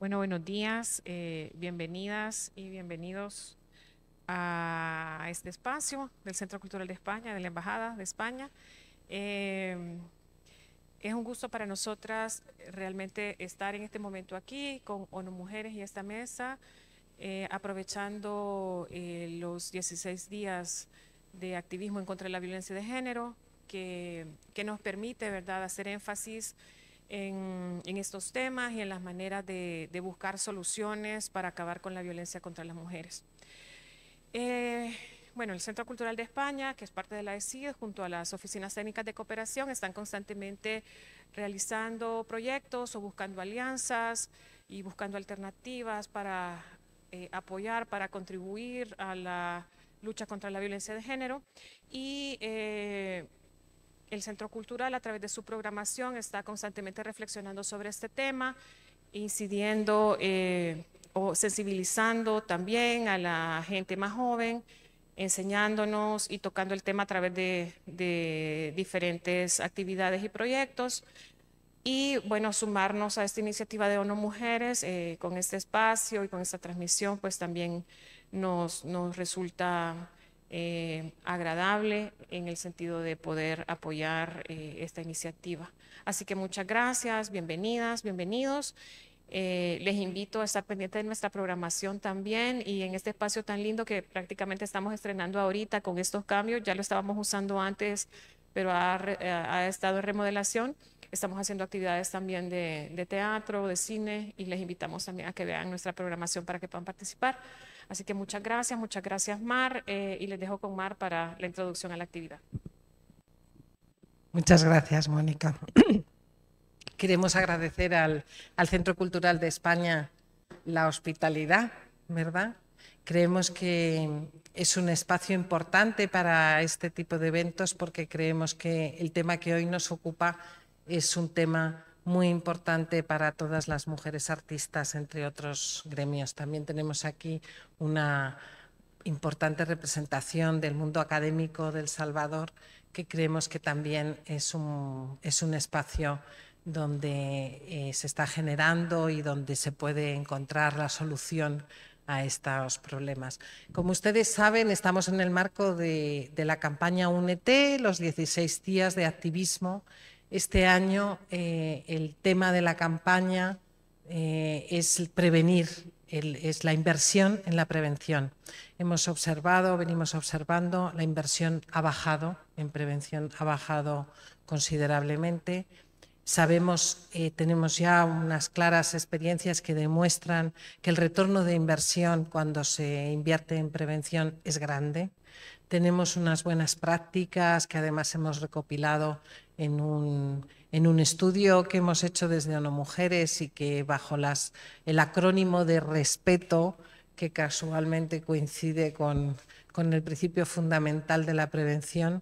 Bueno, buenos días, eh, bienvenidas y bienvenidos a este espacio del Centro Cultural de España, de la Embajada de España. Eh, es un gusto para nosotras realmente estar en este momento aquí con ONU Mujeres y esta mesa, eh, aprovechando los 16 días de activismo en contra de la violencia de género, que, nos permite ¿verdad? hacer énfasis en, estos temas y en las maneras de, buscar soluciones para acabar con la violencia contra las mujeres. Eh, bueno, el Centro Cultural de España, que es parte de la ESID, junto a las oficinas técnicas de cooperación, están constantemente realizando proyectos o buscando alianzas y buscando alternativas para eh, apoyar, para contribuir a la lucha contra la violencia de género. Y eh, el Centro Cultural, a través de su programación, está constantemente reflexionando sobre este tema, incidiendo eh, o sensibilizando también a la gente más joven, enseñándonos y tocando el tema a través de, diferentes actividades y proyectos. Y bueno, sumarnos a esta iniciativa de ONU Mujeres eh, con este espacio y con esta transmisión, pues también nos, nos resulta eh, agradable en el sentido de poder apoyar eh, esta iniciativa. Así que muchas gracias, bienvenidas, bienvenidos. Eh, les invito a estar pendientes de nuestra programación también y en este espacio tan lindo que prácticamente estamos estrenando ahorita con estos cambios, ya lo estábamos usando antes, pero ha, estado en remodelación. Estamos haciendo actividades también de, de teatro, de cine y les invitamos también a que vean nuestra programación para que puedan participar. Así que muchas gracias, muchas gracias Mar eh, y les dejo con Mar para la introducción a la actividad. Muchas gracias, Mónica. Queremos agradecer al, Centro Cultural de España la hospitalidad, ¿verdad? Creemos que es un espacio importante para este tipo de eventos porque creemos que el tema que hoy nos ocupa es un tema muy importante para todas las mujeres artistas, entre otros gremios. También tenemos aquí una importante representación del mundo académico del Salvador, que creemos que también es un, es un espacio donde eh, se está generando y donde se puede encontrar la solución a estos problemas. Como ustedes saben, estamos en el marco de, de la campaña UNET, los 16 días de activismo este año eh, el tema de la campaña eh, es prevenir, es la inversión en la prevención. Hemos observado, venimos observando, la inversión ha bajado, en prevención ha bajado considerablemente. Sabemos, eh, tenemos ya unas claras experiencias que demuestran que el retorno de inversión cuando se invierte en prevención es grande. Tenemos unas buenas prácticas que además hemos recopilado en un, en un estudio que hemos hecho desde ONU Mujeres y que bajo las, el acrónimo de respeto, que casualmente coincide con, con el principio fundamental de la prevención,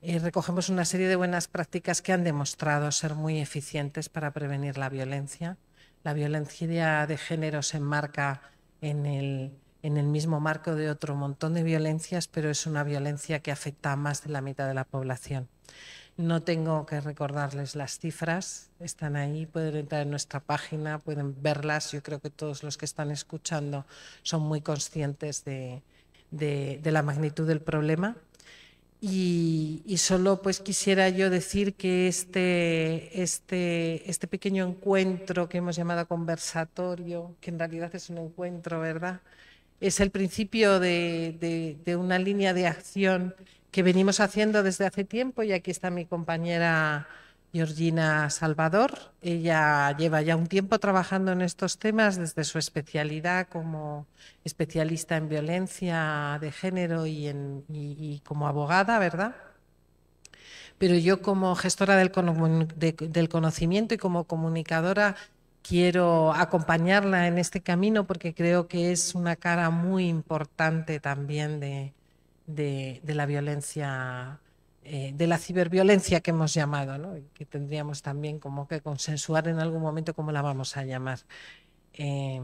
eh, recogemos una serie de buenas prácticas que han demostrado ser muy eficientes para prevenir la violencia. La violencia de género se enmarca en el, en el mismo marco de otro montón de violencias, pero es una violencia que afecta a más de la mitad de la población. No tengo que recordarles las cifras, están ahí, pueden entrar en nuestra página, pueden verlas. Yo creo que todos los que están escuchando son muy conscientes de, la magnitud del problema. Y, solo pues quisiera yo decir que este, este, este pequeño encuentro que hemos llamado conversatorio, que en realidad es un encuentro, ¿verdad? Es el principio de, una línea de acción que venimos haciendo desde hace tiempo y aquí está mi compañera Georgina Salvador. Ella lleva ya un tiempo trabajando en estos temas desde su especialidad como especialista en violencia de género y, como abogada, ¿verdad? Pero yo como gestora del conocimiento y como comunicadora quiero acompañarla en este camino porque creo que es una cara muy importante también de, la violencia, eh, de la ciberviolencia que hemos llamado, ¿no? que tendríamos también como que consensuar en algún momento cómo la vamos a llamar. Eh,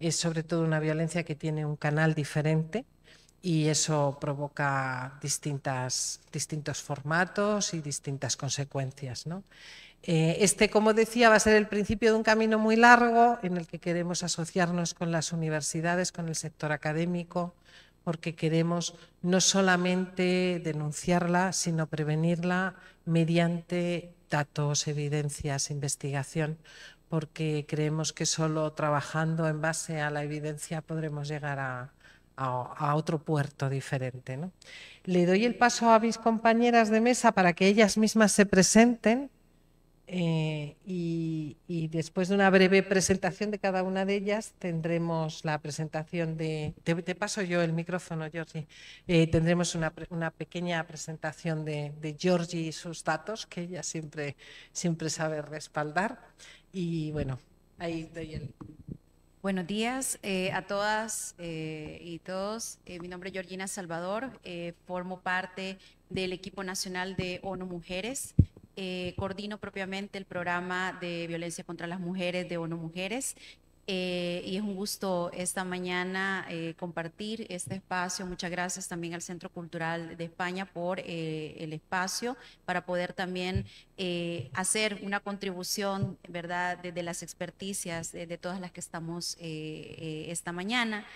es sobre todo una violencia que tiene un canal diferente y eso provoca distintas, distintos formatos y distintas consecuencias. ¿no? Eh, este, como decía, va a ser el principio de un camino muy largo en el que queremos asociarnos con las universidades, con el sector académico, porque queremos no solamente denunciarla, sino prevenirla mediante datos, evidencias, investigación, porque creemos que solo trabajando en base a la evidencia podremos llegar a, otro puerto diferente. Le doy el paso a mis compañeras de mesa para que ellas mismas se presenten eh, y, después de una breve presentación de cada una de ellas tendremos la presentación de... Te, paso yo el micrófono, Georgie. Eh, tendremos una, pequeña presentación de, de Georgie y sus datos, que ella siempre, siempre sabe respaldar. Y bueno, ahí doy el... Buenos días eh, a todas eh, y todos. Eh, mi nombre es Georgina Salvador. formo parte del equipo nacional de ONU Mujeres. Coordino propiamente el programa de violencia contra las mujeres de ONU Mujeres eh, y es un gusto esta mañana eh, compartir este espacio. Muchas gracias también al Centro Cultural de España por eh, el espacio para poder también hacer una contribución, ¿verdad?, desde las experticias de todas las que estamos esta mañana.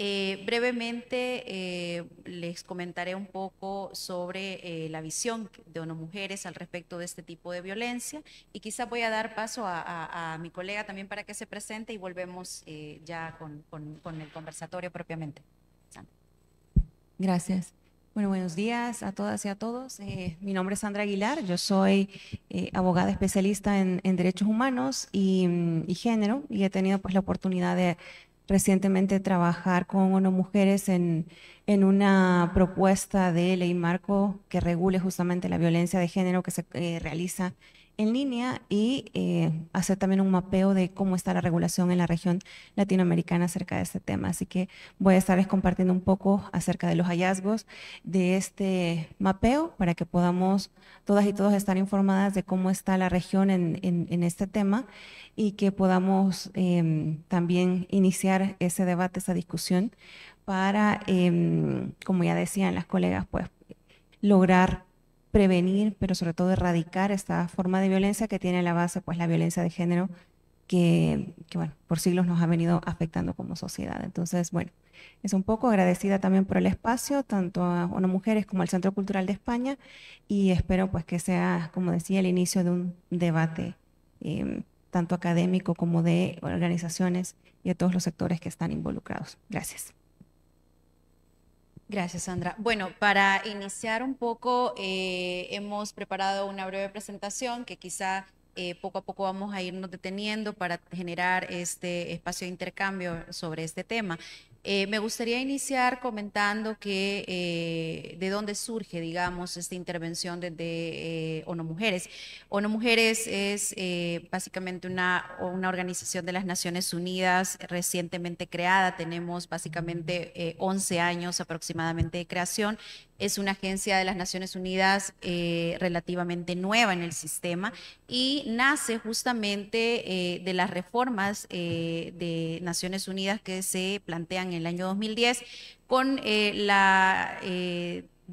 Eh, brevemente eh, les comentaré un poco sobre eh, la visión de ONU Mujeres al respecto de este tipo de violencia y quizá voy a dar paso a, mi colega también para que se presente y volvemos ya con, el conversatorio propiamente. Gracias. Bueno, buenos días a todas y a todos. mi nombre es Sandra Aguilar, yo soy abogada especialista en, derechos humanos y, y, género y he tenido pues la oportunidad de recientemente trabajar con ONU Mujeres en, en, una propuesta de ley marco que regule justamente la violencia de género que se eh, realiza en línea y eh, hacer también un mapeo de cómo está la regulación en la región latinoamericana acerca de este tema. Así que voy a estarles compartiendo un poco acerca de los hallazgos de este mapeo para que podamos todas y todos estar informadas de cómo está la región en, en, este tema y que podamos em, también iniciar ese debate, esa discusión para, em, como ya decían las colegas, pues lograr prevenir, pero sobre todo erradicar esta forma de violencia que tiene la base, pues la violencia de género, que, bueno, por siglos nos ha venido afectando como sociedad. Entonces, bueno, es un poco agradecida también por el espacio, tanto a ONU Mujeres como al Centro Cultural de España, y espero pues que sea, como decía, el inicio de un debate em, tanto académico como de organizaciones y de todos los sectores que están involucrados. Gracias. Gracias, Sandra. Bueno, para iniciar un poco, eh, hemos preparado una breve presentación que quizá eh, poco a poco vamos a irnos deteniendo para generar este espacio de intercambio sobre este tema. Eh, me gustaría iniciar comentando que eh, de dónde surge, digamos, esta intervención de, eh, ONU Mujeres. ONU Mujeres es básicamente una, una organización de las Naciones Unidas recientemente creada. Tenemos básicamente 11 años aproximadamente de creación es una agencia de las Naciones Unidas relativamente nueva en el sistema y nace justamente eh, de las reformas eh, de Naciones Unidas que se plantean en el año 2010 con la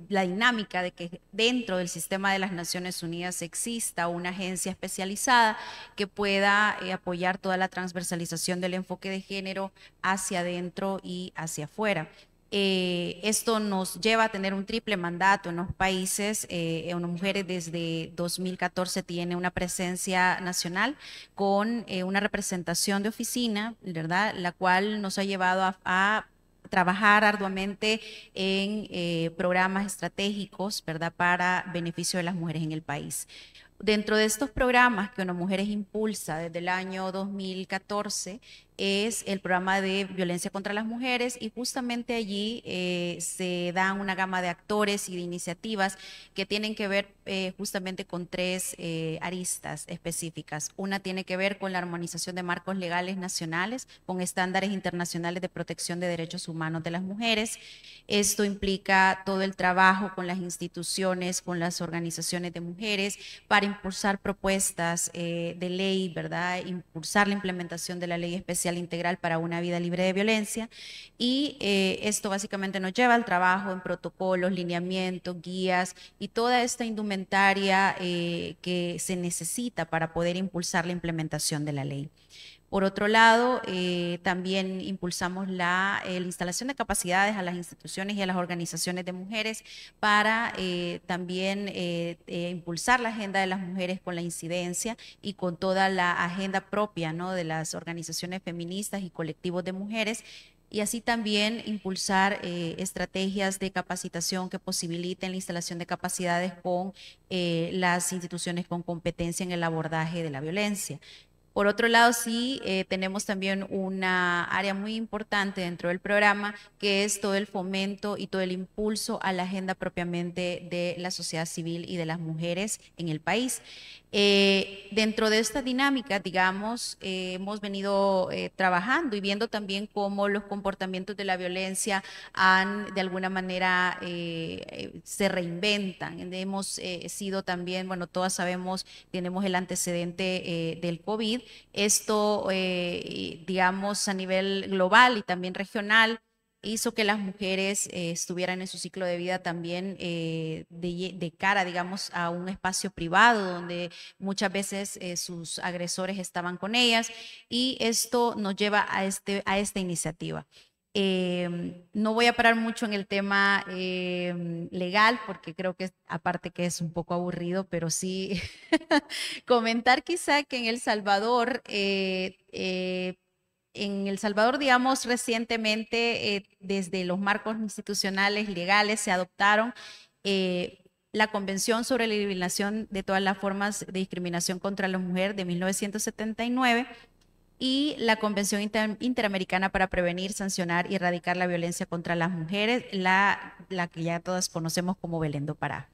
la dinámica de que dentro del sistema de las Naciones Unidas exista una agencia especializada que pueda apoyar toda la transversalización del enfoque de género hacia adentro y hacia afuera. Eh, esto nos lleva a tener un triple mandato en los países. Eh, una mujer desde 2014 tiene una presencia nacional con eh, una representación de oficina, ¿verdad? La cual nos ha llevado a, trabajar arduamente en programas estratégicos, ¿verdad? Para beneficio de las mujeres en el país. Dentro de estos programas que una Mujeres impulsa desde el año 2014, es el programa de violencia contra las mujeres y justamente allí eh, se dan una gama de actores y de iniciativas que tienen que ver eh, justamente con tres eh, aristas específicas. Una tiene que ver con la armonización de marcos legales nacionales con estándares internacionales de protección de derechos humanos de las mujeres. Esto implica todo el trabajo con las instituciones, con las organizaciones de mujeres para impulsar propuestas de ley, ¿verdad? Impulsar la implementación de la ley integral para una vida libre de violencia. Y eh, esto básicamente nos lleva al trabajo en protocolos, lineamientos, guías y toda esta indumentaria eh, que se necesita para poder impulsar la implementación de la ley. Por otro lado, eh, también impulsamos la, eh, instalación de capacidades a las instituciones y a las organizaciones de mujeres para eh, también impulsar la agenda de las mujeres con la incidencia y con toda la agenda propia ¿no? de las organizaciones feministas y colectivos de mujeres y así también impulsar estrategias de capacitación que posibiliten la instalación de capacidades con las instituciones con competencia en el abordaje de la violencia. Por otro lado, sí eh, tenemos también una área muy importante dentro del programa, que es todo el fomento y todo el impulso a la agenda propiamente de la sociedad civil y de las mujeres en el país. Eh, dentro de esta dinámica, digamos, eh, hemos venido trabajando y viendo también cómo los comportamientos de la violencia han, de alguna manera, se reinventan. Hemos sido también, bueno, todas sabemos, tenemos el antecedente del COVID. Esto, digamos, a nivel global y también regional, hizo que las mujeres eh, estuvieran en su ciclo de vida también eh, de, cara, digamos, a un espacio privado donde muchas veces eh, sus agresores estaban con ellas y esto nos lleva a, este, a esta iniciativa. Em, no voy a parar mucho en el tema em, legal porque creo que aparte que es un poco aburrido, pero sí comentar quizá que en El Salvador en El Salvador, digamos, recientemente, eh, desde los marcos institucionales legales, se adoptaron eh, la Convención sobre la Eliminación de todas las formas de discriminación contra la mujer de 1979 y la Convención Interamericana para Prevenir, Sancionar y Erradicar la Violencia contra las Mujeres, la, que ya todas conocemos como Belén do Pará.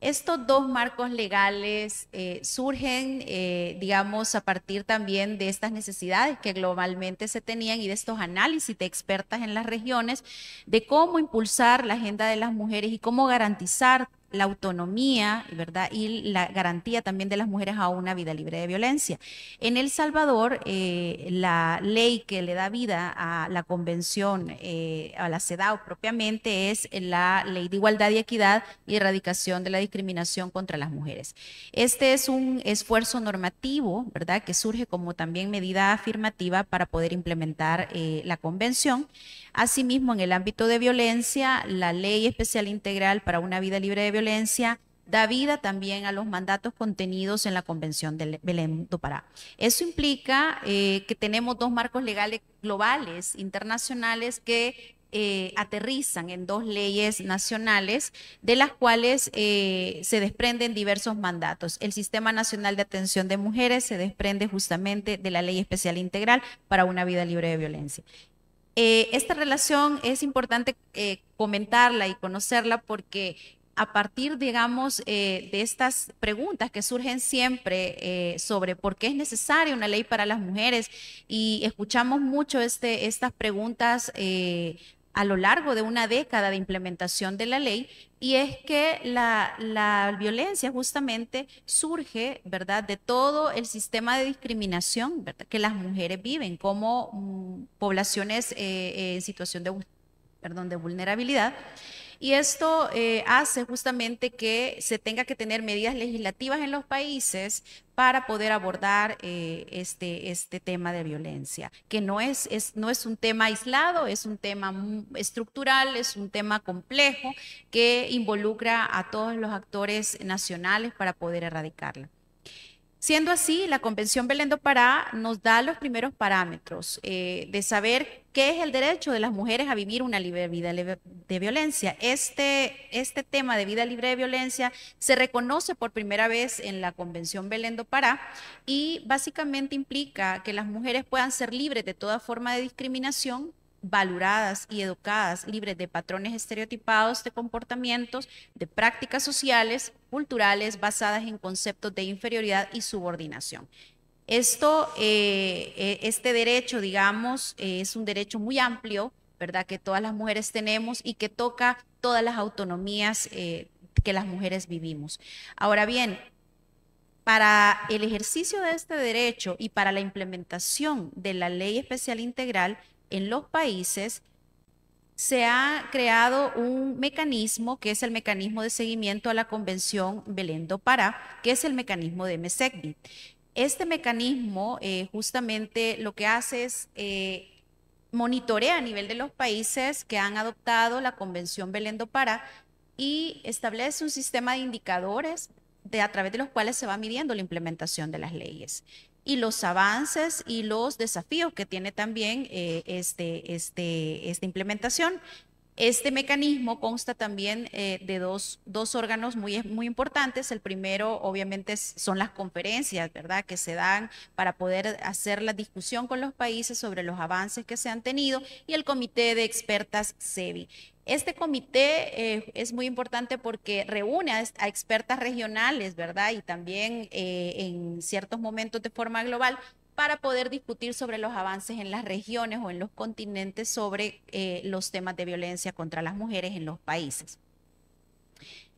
Estos dos marcos legales eh, surgen, eh, digamos, a partir también de estas necesidades que globalmente se tenían y de estos análisis de expertas en las regiones de cómo impulsar la agenda de las mujeres y cómo garantizar la autonomía, ¿verdad? Y la garantía también de las mujeres a una vida libre de violencia. En El Salvador, eh, la ley que le da vida a la convención, eh, a la CEDAW propiamente, es la Ley de Igualdad y Equidad y Erradicación de la Discriminación contra las Mujeres. Este es un esfuerzo normativo, ¿verdad? Que surge como también medida afirmativa para poder implementar eh, la convención. Asimismo, en el ámbito de violencia, la Ley Especial Integral para una Vida Libre de Violencia da vida también a los mandatos contenidos en la Convención de Belén do Pará. Eso implica eh, que tenemos dos marcos legales globales, internacionales, que eh, aterrizan en dos leyes nacionales, de las cuales eh, se desprenden diversos mandatos. El Sistema Nacional de Atención de Mujeres se desprende justamente de la Ley Especial Integral para una vida libre de violencia. Eh, esta relación es importante eh, comentarla y conocerla porque a partir, digamos, eh, de estas preguntas que surgen siempre sobre por qué es necesaria una ley para las mujeres y escuchamos mucho este, estas preguntas a lo largo de una década de implementación de la ley, y es que la, violencia justamente surge, ¿verdad?, de todo el sistema de discriminación que las mujeres viven como mm, poblaciones eh, en situación de, perdón, de vulnerabilidad. Y esto eh, hace justamente que se tenga que tener medidas legislativas en los países para poder abordar eh, este, este tema de violencia, que no es, es, no es un tema aislado, es un tema estructural, es un tema complejo que involucra a todos los actores nacionales para poder erradicarla. Siendo así, la Convención Belén do Pará nos da los primeros parámetros eh, de saber qué es el derecho de las mujeres a vivir una libre de violencia. Este, este tema de vida libre de violencia se reconoce por primera vez en la Convención Belén do Pará y básicamente implica que las mujeres puedan ser libres de toda forma de discriminación valoradas y educadas, libres de patrones estereotipados de comportamientos, de prácticas sociales, culturales, basadas en conceptos de inferioridad y subordinación. Esto, eh, eh, este derecho, digamos, eh, es un derecho muy amplio, ¿verdad? Que todas las mujeres tenemos y que toca todas las autonomías que las mujeres vivimos. Ahora bien, para el ejercicio de este derecho y para la implementación de la ley especial integral en los países, se ha creado un mecanismo que es el mecanismo de seguimiento a la Convención Belén do Pará, que es el mecanismo de MESECBI. Este mecanismo eh, justamente lo que hace es eh, monitorea a nivel de los países que han adoptado la Convención Belén do Pará y establece un sistema de indicadores a través de los cuales se va midiendo la implementación de las leyes y los avances y los desafíos que tiene también eh, este, este, esta implementación. Este mecanismo consta también eh, de dos, dos, órganos muy, muy importantes. El primero, obviamente, son las conferencias, ¿verdad?, que se dan para poder hacer la discusión con los países sobre los avances que se han tenido y el comité de expertas SEBI. Este comité eh, es muy importante porque reúne a, expertas regionales, ¿verdad? Y también eh, en ciertos momentos de forma global para poder discutir sobre los avances en las regiones o en los continentes sobre eh, los temas de violencia contra las mujeres en los países.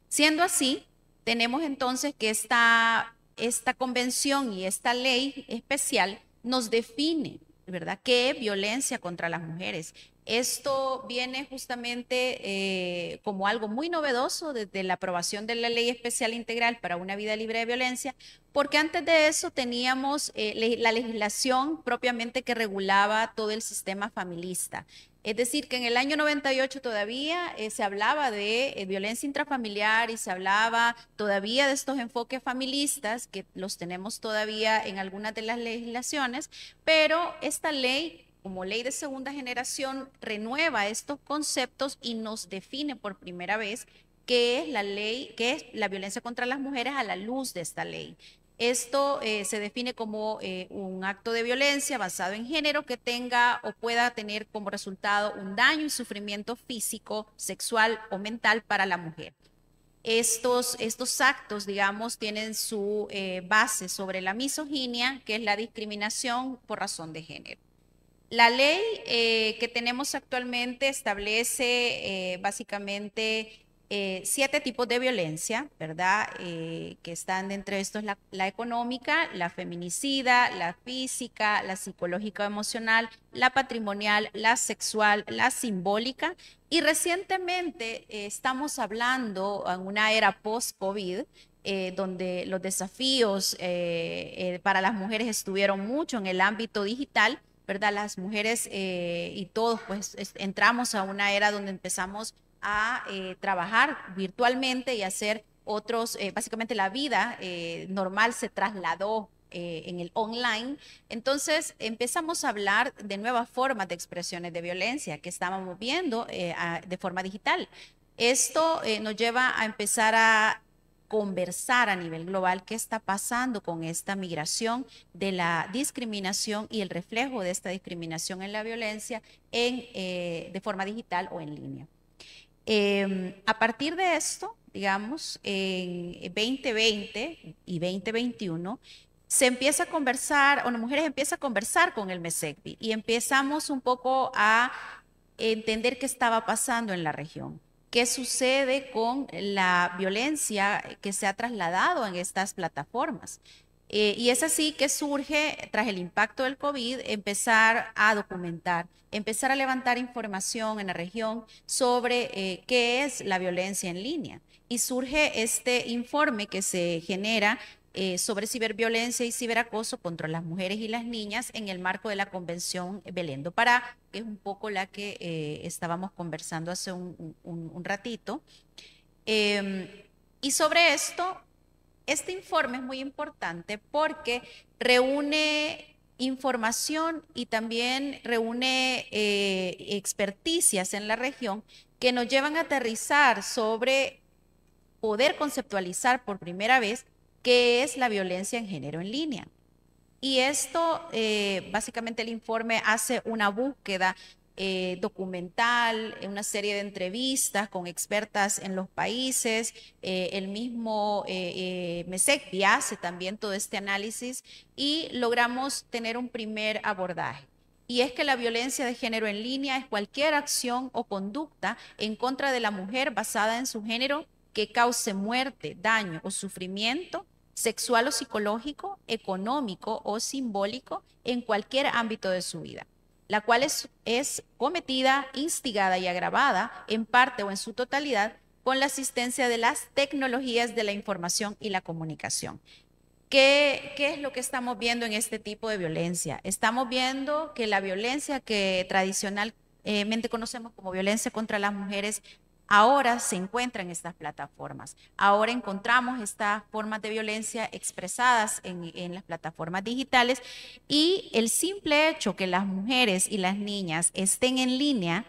Siendo así, tenemos entonces que esta, esta convención y esta ley especial nos define, ¿verdad? ¿Qué es violencia contra las mujeres? Esto viene justamente eh, como algo muy novedoso desde la aprobación de la Ley Especial Integral para una vida libre de violencia, porque antes de eso teníamos eh, la legislación propiamente que regulaba todo el sistema familista. Es decir, que en el año 98 todavía eh, se hablaba de violencia intrafamiliar y se hablaba todavía de estos enfoques familistas, que los tenemos todavía en algunas de las legislaciones, pero esta ley como ley de segunda generación renueva estos conceptos y nos define por primera vez qué es la ley, qué es la violencia contra las mujeres a la luz de esta ley. Esto eh, se define como eh, un acto de violencia basado en género que tenga o pueda tener como resultado un daño y sufrimiento físico, sexual o mental para la mujer. Estos, estos actos, digamos, tienen su eh, base sobre la misoginia, que es la discriminación por razón de género. La ley que tenemos actualmente establece básicamente eh, siete tipos de violencia, ¿verdad? que están entre estos la, la, económica, la feminicida, la física, la psicológica emocional, la patrimonial, la sexual, la simbólica. Y recientemente estamos hablando en una era post-COVID, donde los desafíos para las mujeres estuvieron mucho en el ámbito digital ¿verdad? Las mujeres eh, y todos, pues entramos a una era donde empezamos a eh, trabajar virtualmente y hacer otros, eh, básicamente la vida normal se trasladó en el online. Entonces empezamos a hablar de nuevas formas de expresiones de violencia que estábamos viendo de forma digital. Esto nos lleva a empezar a conversar a nivel global qué está pasando con esta migración de la discriminación y el reflejo de esta discriminación en la violencia en, eh, de forma digital o en línea. Em, a partir de esto, digamos, en 2020 y 2021, se empieza a conversar, o las mujeres empiezan a conversar con el MESECBI y empezamos un poco a entender qué estaba pasando en la región qué sucede con la violencia que se ha trasladado en estas plataformas. Eh, y es así que surge, tras el impacto del COVID, empezar a documentar, empezar a levantar información en la región sobre eh, qué es la violencia en línea. Y surge este informe que se genera eh, sobre ciberviolencia y ciberacoso contra las mujeres y las niñas en el marco de la Convención Belén do Pará, que es un poco la que eh, estábamos conversando hace un, ratito. Em, y sobre esto, este informe es muy importante porque reúne información y también reúne eh, experticias en la región que nos llevan a aterrizar sobre poder conceptualizar por primera vez qué es la violencia en género en línea. Y esto, eh, básicamente el informe hace una búsqueda eh, documental, una serie de entrevistas con expertas en los países. Eh, el mismo eh, MESEC hace también todo este análisis y logramos tener un primer abordaje. Y es que la violencia de género en línea es cualquier acción o conducta en contra de la mujer basada en su género que cause muerte, daño o sufrimiento sexual o psicológico, económico o simbólico en cualquier ámbito de su vida, la cual es, es cometida, instigada y agravada en parte o en su totalidad con la asistencia de las tecnologías de la información y la comunicación. ¿Qué, ¿Qué, es lo que estamos viendo en este tipo de violencia? Estamos viendo que la violencia que tradicionalmente conocemos como violencia contra las mujeres ahora se encuentra en estas plataformas. Ahora encontramos estas formas de violencia expresadas en, las plataformas digitales y el simple hecho que las mujeres y las niñas estén en línea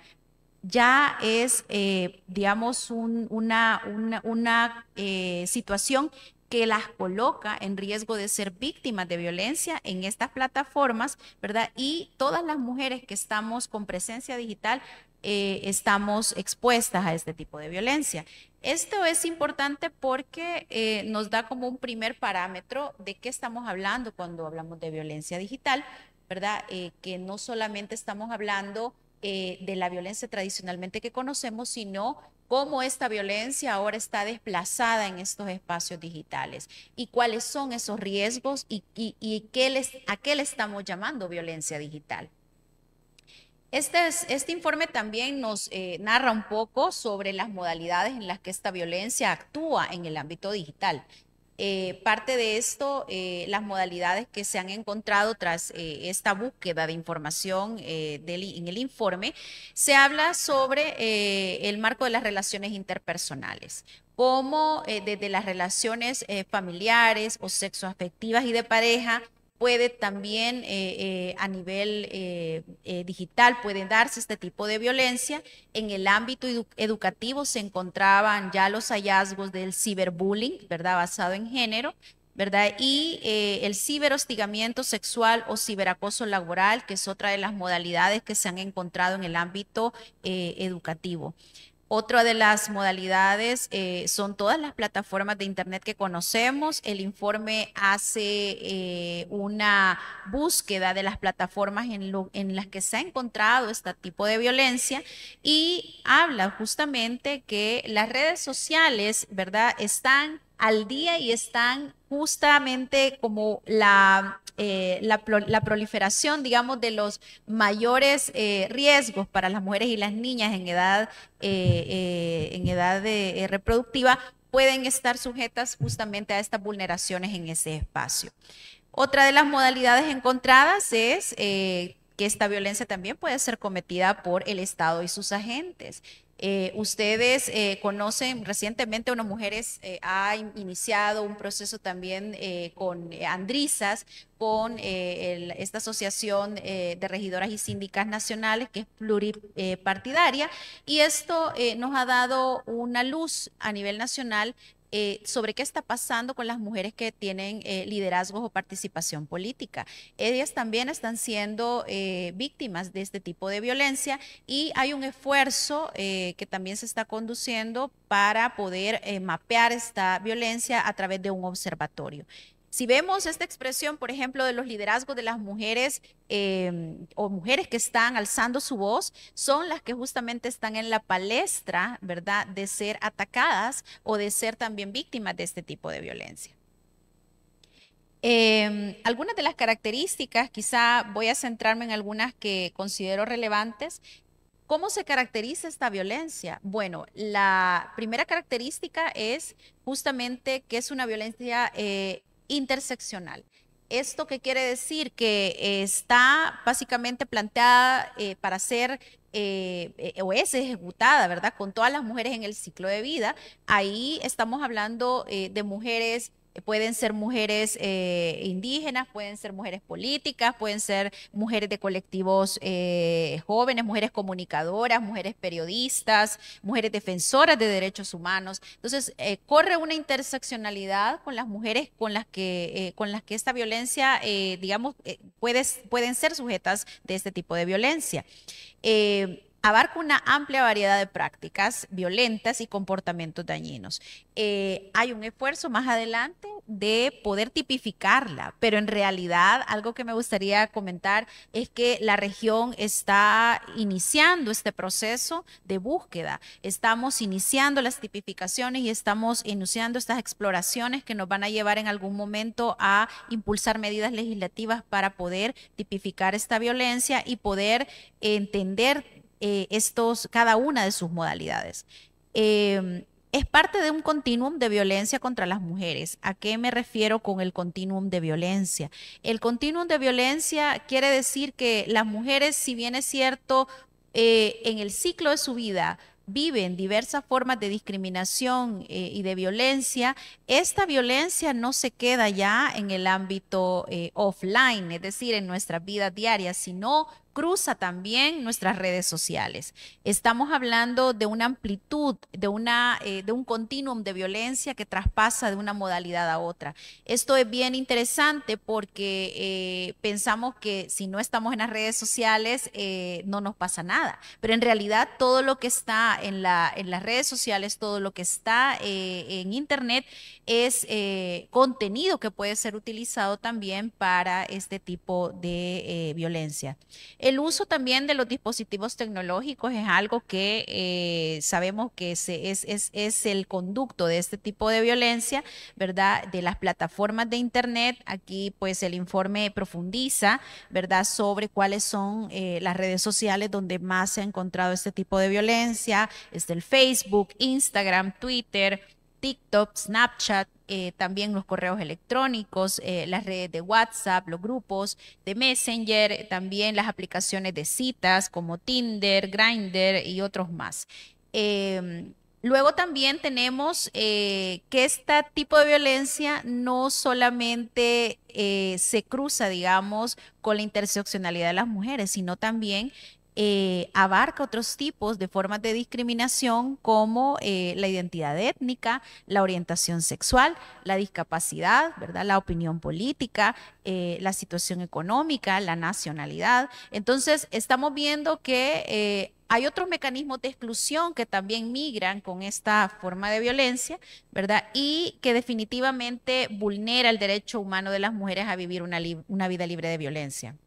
ya es, eh, digamos, un, una, una, una eh, situación que las coloca en riesgo de ser víctimas de violencia en estas plataformas, ¿verdad? Y todas las mujeres que estamos con presencia digital eh, estamos expuestas a este tipo de violencia. Esto es importante porque eh, nos da como un primer parámetro de qué estamos hablando cuando hablamos de violencia digital, ¿verdad? Eh, que no solamente estamos hablando eh, de la violencia tradicionalmente que conocemos, sino cómo esta violencia ahora está desplazada en estos espacios digitales y cuáles son esos riesgos y, y, y qué les, a qué le estamos llamando violencia digital. Este, es, este informe también nos eh, narra un poco sobre las modalidades en las que esta violencia actúa en el ámbito digital. Eh, parte de esto, eh, las modalidades que se han encontrado tras esta búsqueda de información en el informe, se habla sobre el marco de las relaciones interpersonales cómo desde las relaciones familiares o sexoafectivas y de pareja puede también eh, eh, a nivel eh, digital, puede darse este tipo de violencia. En el ámbito edu educativo se encontraban ya los hallazgos del ciberbullying, ¿verdad? Basado en género, ¿verdad? Y el ciberhostigamiento sexual o ciberacoso laboral, que es otra de las modalidades que se han encontrado en el ámbito educativo. Otra de las modalidades eh, son todas las plataformas de Internet que conocemos. El informe hace eh, una búsqueda de las plataformas en, en, las que se ha encontrado este tipo de violencia y habla justamente que las redes sociales, ¿verdad?, están al día y están justamente como la, eh, la, proliferación, digamos, de los mayores eh, riesgos para las mujeres y las niñas en edad, eh, en edad reproductiva pueden estar sujetas justamente a estas vulneraciones en ese espacio. Otra de las modalidades encontradas es que esta violencia también puede ser cometida por el Estado y sus agentes. Eh, ustedes eh, conocen recientemente una mujeres eh, ha iniciado un proceso también eh, con Andrisas, con el, esta asociación de regidoras y síndicas nacionales que es pluripartidaria y esto nos ha dado una luz a nivel nacional eh, sobre qué está pasando con las mujeres que tienen eh, liderazgos o participación política. Ellas también están siendo eh, víctimas de este tipo de violencia y hay un esfuerzo eh, que también se está conduciendo para poder mapear esta violencia a través de un observatorio. Si vemos esta expresión, por ejemplo, de los liderazgos de las mujeres eh, o mujeres que están alzando su voz, son las que justamente están en la palestra, ¿verdad?, de ser atacadas o de ser también víctimas de este tipo de violencia. Eh, algunas de las características, quizá voy a centrarme en algunas que considero relevantes. ¿Cómo se caracteriza esta violencia? Bueno, la primera característica es justamente que es una violencia eh, interseccional. ¿Esto qué quiere decir? Que está básicamente planteada eh, para ser eh, eh, o es ejecutada, ¿verdad? Con todas las mujeres en el ciclo de vida. Ahí estamos hablando eh, de mujeres pueden ser mujeres eh, indígenas, pueden ser mujeres políticas, pueden ser mujeres de colectivos eh, jóvenes, mujeres comunicadoras, mujeres periodistas, mujeres defensoras de derechos humanos. Entonces, eh, corre una interseccionalidad con las mujeres con las que, con las que esta violencia, digamos, puede, pueden ser sujetas de este tipo de violencia abarca una amplia variedad de prácticas violentas y comportamientos dañinos. Eh, hay un esfuerzo más adelante de poder tipificarla, pero en realidad algo que me gustaría comentar es que la región está iniciando este proceso de búsqueda. Estamos iniciando las tipificaciones y estamos iniciando estas exploraciones que nos van a llevar en algún momento a impulsar medidas legislativas para poder tipificar esta violencia y poder entender eh, estos, cada una de sus modalidades. Em, es parte de un continuum de violencia contra las mujeres. ¿A qué me refiero con el continuum de violencia? El continuum de violencia quiere decir que las mujeres, si bien es cierto, eh, en el ciclo de su vida viven diversas formas de discriminación eh, y de violencia, esta violencia no se queda ya en el ámbito offline, es decir, en nuestra vida diaria, sino cruza también nuestras redes sociales. Estamos hablando de una amplitud, de, una, eh, de un continuum de violencia que traspasa de una modalidad a otra. Esto es bien interesante porque eh, pensamos que si no estamos en las redes sociales eh, no nos pasa nada, pero en realidad todo lo que está en, la, en las redes sociales, todo lo que está en Internet es contenido que puede ser utilizado también para este tipo de violencia. El uso también de los dispositivos tecnológicos es algo que eh, sabemos que es, es, el conducto de este tipo de violencia, ¿verdad? De las plataformas de Internet. Aquí pues el informe profundiza, ¿verdad? Sobre cuáles son eh, las redes sociales donde más se ha encontrado este tipo de violencia. Es el Facebook, Instagram, Twitter, TikTok, Snapchat, eh, también los correos electrónicos, eh, las redes de WhatsApp, los grupos de Messenger, también las aplicaciones de citas como Tinder, Grindr y otros más. Em, luego también tenemos eh, que este tipo de violencia no solamente se cruza, digamos, con la interseccionalidad de las mujeres, sino también eh, abarca otros tipos de formas de discriminación como eh, la identidad étnica, la orientación sexual, la discapacidad, ¿verdad? la opinión política, eh, la situación económica, la nacionalidad. Entonces, estamos viendo que hay otros mecanismos de exclusión que también migran con esta forma de violencia, ¿verdad? Y que definitivamente vulnera el derecho humano de las mujeres a vivir una, vida libre de violencia.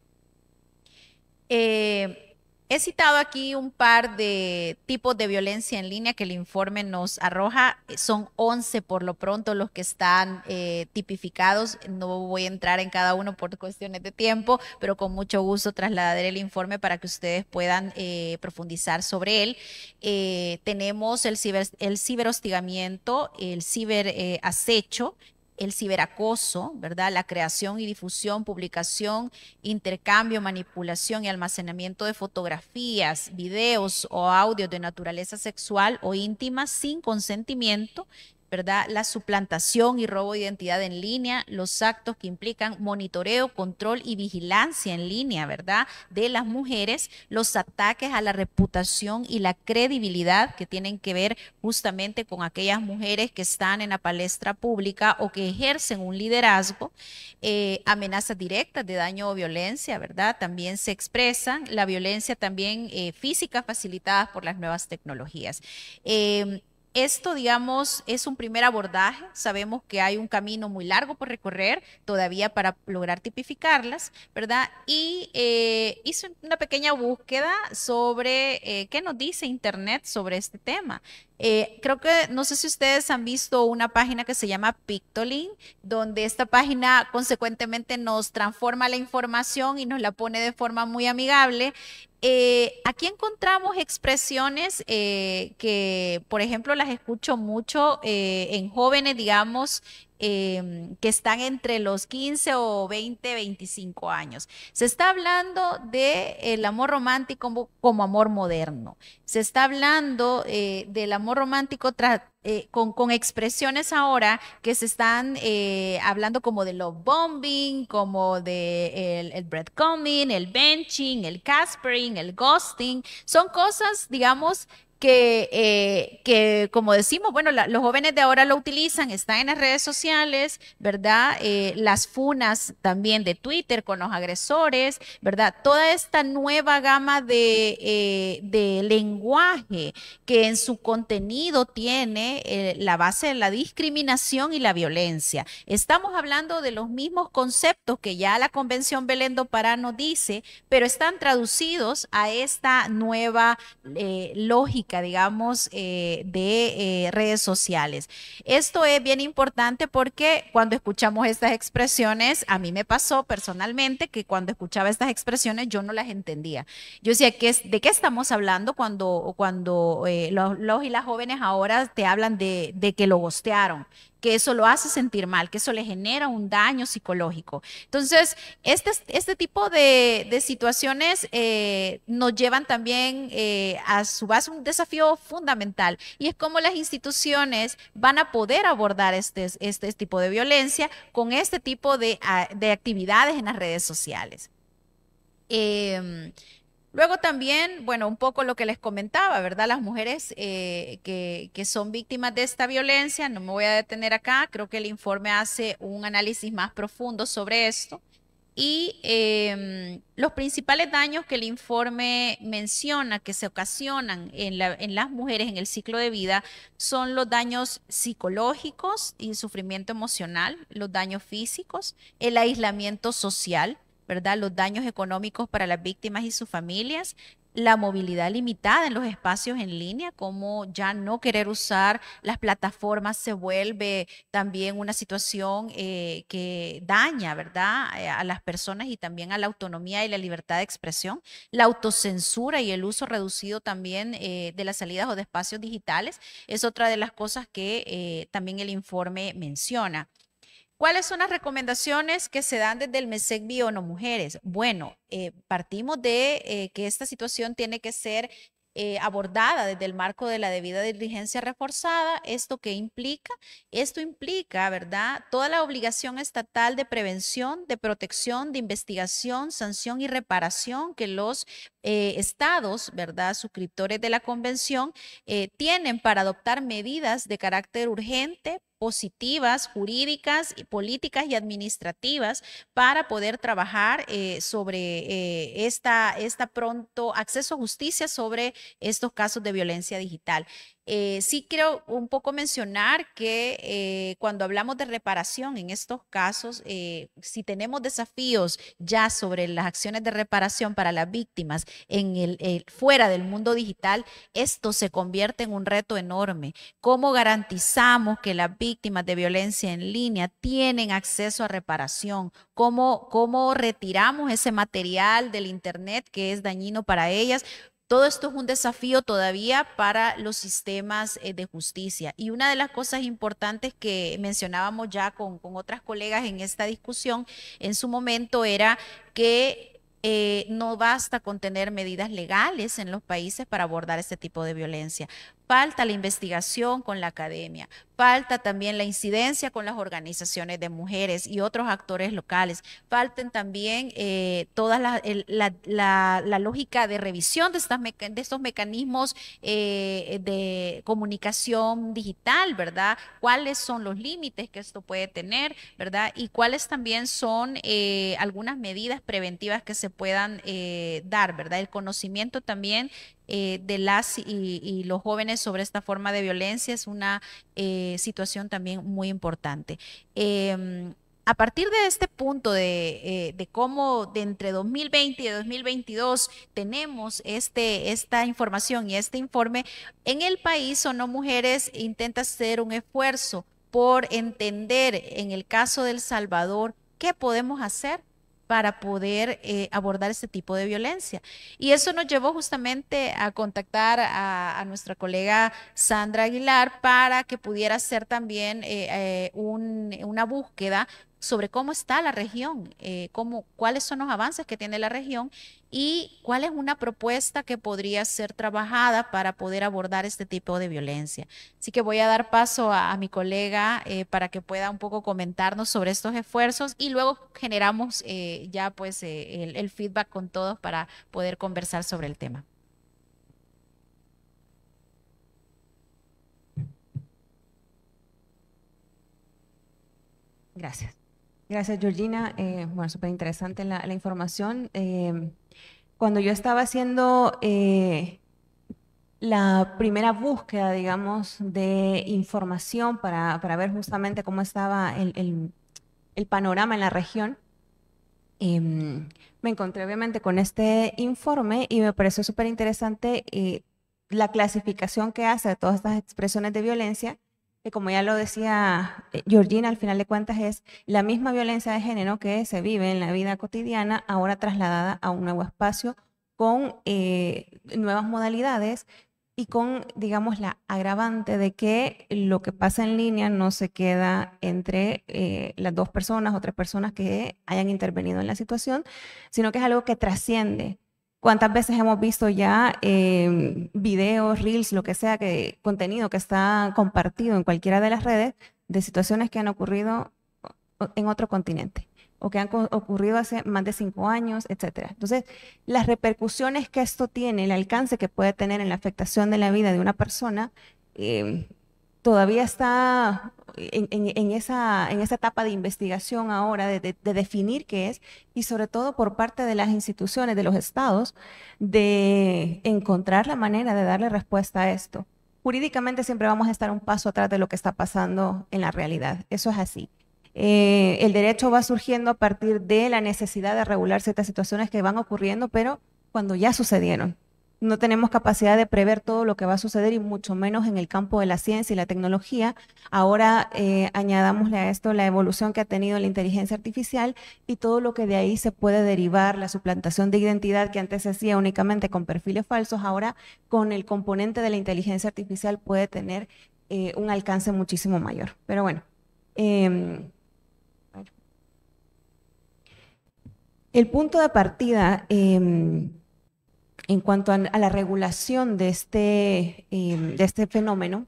He citado aquí un par de tipos de violencia en línea que el informe nos arroja. Son 11 por lo pronto los que están eh, tipificados. No voy a entrar en cada uno por cuestiones de tiempo, pero con mucho gusto trasladaré el informe para que ustedes puedan eh, profundizar sobre él. Eh, tenemos el, el ciberhostigamiento, el ciberacecho, el ciberacoso, ¿verdad? La creación y difusión, publicación, intercambio, manipulación y almacenamiento de fotografías, videos o audios de naturaleza sexual o íntima sin consentimiento ¿verdad? La suplantación y robo de identidad en línea, los actos que implican monitoreo, control y vigilancia en línea, ¿verdad? De las mujeres, los ataques a la reputación y la credibilidad que tienen que ver justamente con aquellas mujeres que están en la palestra pública o que ejercen un liderazgo, eh, amenazas directas de daño o violencia, ¿verdad? También se expresan, la violencia también eh, física facilitada por las nuevas tecnologías. Eh, esto, digamos, es un primer abordaje. Sabemos que hay un camino muy largo por recorrer todavía para lograr tipificarlas, ¿verdad? Y eh, hice una pequeña búsqueda sobre eh, qué nos dice Internet sobre este tema. Eh, creo que, no sé si ustedes han visto una página que se llama Pictolin, donde esta página consecuentemente nos transforma la información y nos la pone de forma muy amigable. Eh, aquí encontramos expresiones eh, que, por ejemplo, las escucho mucho en jóvenes, digamos, Em, que están entre los 15 o 20, 25 años. Se está hablando del el amor romántico como, amor moderno. Se está hablando eh, del amor romántico eh, con, con, expresiones ahora que se están eh, hablando como de love bombing, como de el, el breadcrumbing, el benching, el caspering, el ghosting. Son cosas, digamos, que, eh, que como decimos, bueno, los jóvenes de ahora lo utilizan, están en las redes sociales, ¿verdad? Eh, las funas también de Twitter con los agresores, ¿verdad? Toda esta nueva gama de, eh, de lenguaje que en su contenido tiene la base de la discriminación y la violencia. Estamos hablando de los mismos conceptos que ya la Convención Belén do Pará nos dice, pero están traducidos a esta nueva lógica digamos, eh, de eh, redes sociales. Esto es bien importante porque cuando escuchamos estas expresiones, a mí me pasó personalmente que cuando escuchaba estas expresiones yo no las entendía. Yo decía, ¿qué ¿de qué estamos hablando cuando, cuando eh, los, los, y las jóvenes ahora te hablan de, de que lo gostearon? Que eso lo hace sentir mal, que eso le genera un daño psicológico. Entonces, este, este tipo de, situaciones eh, nos llevan también eh, a su base un desafío fundamental y es cómo las instituciones van a poder abordar este, este tipo de violencia con este tipo de, de actividades en las redes sociales. Eh, Luego también, bueno, un poco lo que les comentaba, ¿verdad? Las mujeres eh, que, son víctimas de esta violencia, no me voy a detener acá, creo que el informe hace un análisis más profundo sobre esto. Y em, los principales daños que el informe menciona que se ocasionan en, en, las mujeres en el ciclo de vida son los daños psicológicos y sufrimiento emocional, los daños físicos, el aislamiento social, ¿verdad? Los daños económicos para las víctimas y sus familias, la movilidad limitada en los espacios en línea, como ya no querer usar las plataformas se vuelve también una situación eh, que daña, ¿verdad?, eh, a las personas y también a la autonomía y la libertad de expresión, la autocensura y el uso reducido también eh, de las salidas o de espacios digitales es otra de las cosas que también el informe menciona. ¿Cuáles son las recomendaciones que se dan desde el MESEC Biono Mujeres? Bueno, eh, partimos de eh, que esta situación tiene que ser eh, abordada desde el marco de la debida diligencia reforzada. ¿Esto qué implica? Esto implica, ¿verdad? Toda la obligación estatal de prevención, de protección, de investigación, sanción y reparación que los estados, ¿verdad? Suscriptores de la convención tienen para adoptar medidas de carácter urgente positivas, jurídicas, políticas y administrativas para poder trabajar eh, sobre eh, esta, esta pronto acceso a justicia sobre estos casos de violencia digital. Eh, sí quiero un poco mencionar que eh, cuando hablamos de reparación en estos casos, eh, si tenemos desafíos ya sobre las acciones de reparación para las víctimas en el, fuera del mundo digital, esto se convierte en un reto enorme. ¿Cómo garantizamos que las víctimas de violencia en línea tienen acceso a reparación? ¿Cómo, cómo retiramos ese material del Internet que es dañino para ellas? Todo esto es un desafío todavía para los sistemas eh, de justicia. Y una de las cosas importantes que mencionábamos ya con, otras colegas en esta discusión en su momento era que eh, no basta con tener medidas legales en los países para abordar este tipo de violencia. Falta la investigación con la academia, falta también la incidencia con las organizaciones de mujeres y otros actores locales, falten también eh, toda la, lógica de revisión de, estas de estos mecanismos eh, de comunicación digital, ¿verdad? ¿Cuáles son los límites que esto puede tener, ¿verdad? Y cuáles también son eh, algunas medidas preventivas que se puedan dar, ¿verdad? El conocimiento también eh, de las y, los jóvenes sobre esta forma de violencia es una eh, situación también muy importante. Em, a partir de este punto de, eh, cómo de entre 2020 y 2022 tenemos este, esta información y este informe, en el país o no mujeres intenta hacer un esfuerzo por entender en el caso del Salvador qué podemos hacer para poder eh, abordar este tipo de violencia. Y eso nos llevó justamente a contactar a, nuestra colega Sandra Aguilar para que pudiera hacer también eh, eh, una búsqueda sobre cómo está la región, eh, cómo, cuáles son los avances que tiene la región y cuál es una propuesta que podría ser trabajada para poder abordar este tipo de violencia. Así que voy a dar paso a, mi colega eh, para que pueda un poco comentarnos sobre estos esfuerzos y luego generamos eh, ya pues eh, el, el feedback con todos para poder conversar sobre el tema. Gracias. Gracias, Georgina. Eh, bueno, súper interesante la, información. Eh, cuando yo estaba haciendo eh, la primera búsqueda, digamos, de información para, para ver justamente cómo estaba el, el, el panorama en la región, em, me encontré obviamente con este informe y me pareció súper interesante la clasificación que hace de todas estas expresiones de violencia que como ya lo decía eh, Georgina, al final de cuentas es la misma violencia de género que se vive en la vida cotidiana, ahora trasladada a un nuevo espacio con eh, nuevas modalidades y con, digamos, la agravante de que lo que pasa en línea no se queda entre eh, las dos personas o tres personas que hayan intervenido en la situación, sino que es algo que trasciende ¿Cuántas veces hemos visto ya eh, videos, reels, lo que sea, que contenido que está compartido en cualquiera de las redes de situaciones que han ocurrido en otro continente o que han ocurrido hace más de cinco años, etcétera? Entonces, las repercusiones que esto tiene, el alcance que puede tener en la afectación de la vida de una persona, eh, todavía está en, esa, en esa etapa de investigación ahora, de, definir qué es, y sobre todo por parte de las instituciones, de los estados, de encontrar la manera de darle respuesta a esto. Jurídicamente siempre vamos a estar un paso atrás de lo que está pasando en la realidad. Eso es así. Eh, el derecho va surgiendo a partir de la necesidad de regular ciertas situaciones que van ocurriendo, pero cuando ya sucedieron no tenemos capacidad de prever todo lo que va a suceder y mucho menos en el campo de la ciencia y la tecnología. Ahora eh, añadámosle a esto la evolución que ha tenido la inteligencia artificial y todo lo que de ahí se puede derivar, la suplantación de identidad que antes se hacía únicamente con perfiles falsos, ahora con el componente de la inteligencia artificial puede tener eh, un alcance muchísimo mayor. Pero bueno. Em, el punto de partida em, en cuanto a, la regulación de este, em, de este fenómeno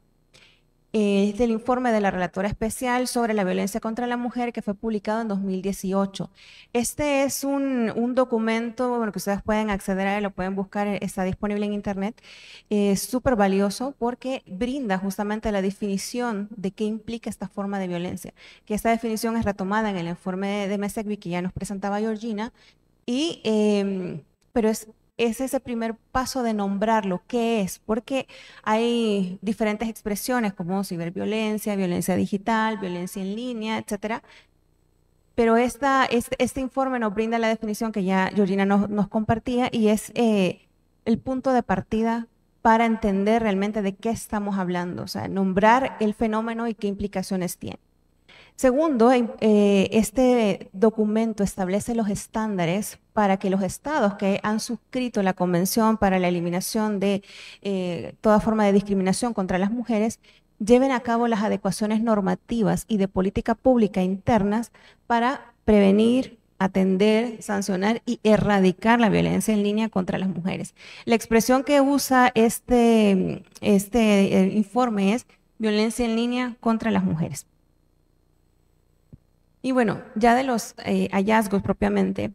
eh, es el informe de la relatora especial sobre la violencia contra la mujer que fue publicado en 2018. Este es un, un documento bueno, que ustedes pueden acceder a él, lo pueden buscar, está disponible en internet. Es súper valioso porque brinda justamente la definición de qué implica esta forma de violencia, que esta definición es retomada en el informe de, de Mesegui que ya nos presentaba Georgina, y, eh, pero es es ese primer paso de nombrarlo, qué es, porque hay diferentes expresiones como ciberviolencia, violencia digital, violencia en línea, etcétera. Pero esta, este, informe nos brinda la definición que ya Georgina nos, compartía y es eh, el punto de partida para entender realmente de qué estamos hablando, o sea, nombrar el fenómeno y qué implicaciones tiene. Segundo, eh, este documento establece los estándares para que los estados que han suscrito la Convención para la Eliminación de eh, toda forma de discriminación contra las mujeres lleven a cabo las adecuaciones normativas y de política pública internas para prevenir, atender, sancionar y erradicar la violencia en línea contra las mujeres. La expresión que usa este, este eh, informe es violencia en línea contra las mujeres. Y bueno, ya de los eh, hallazgos propiamente,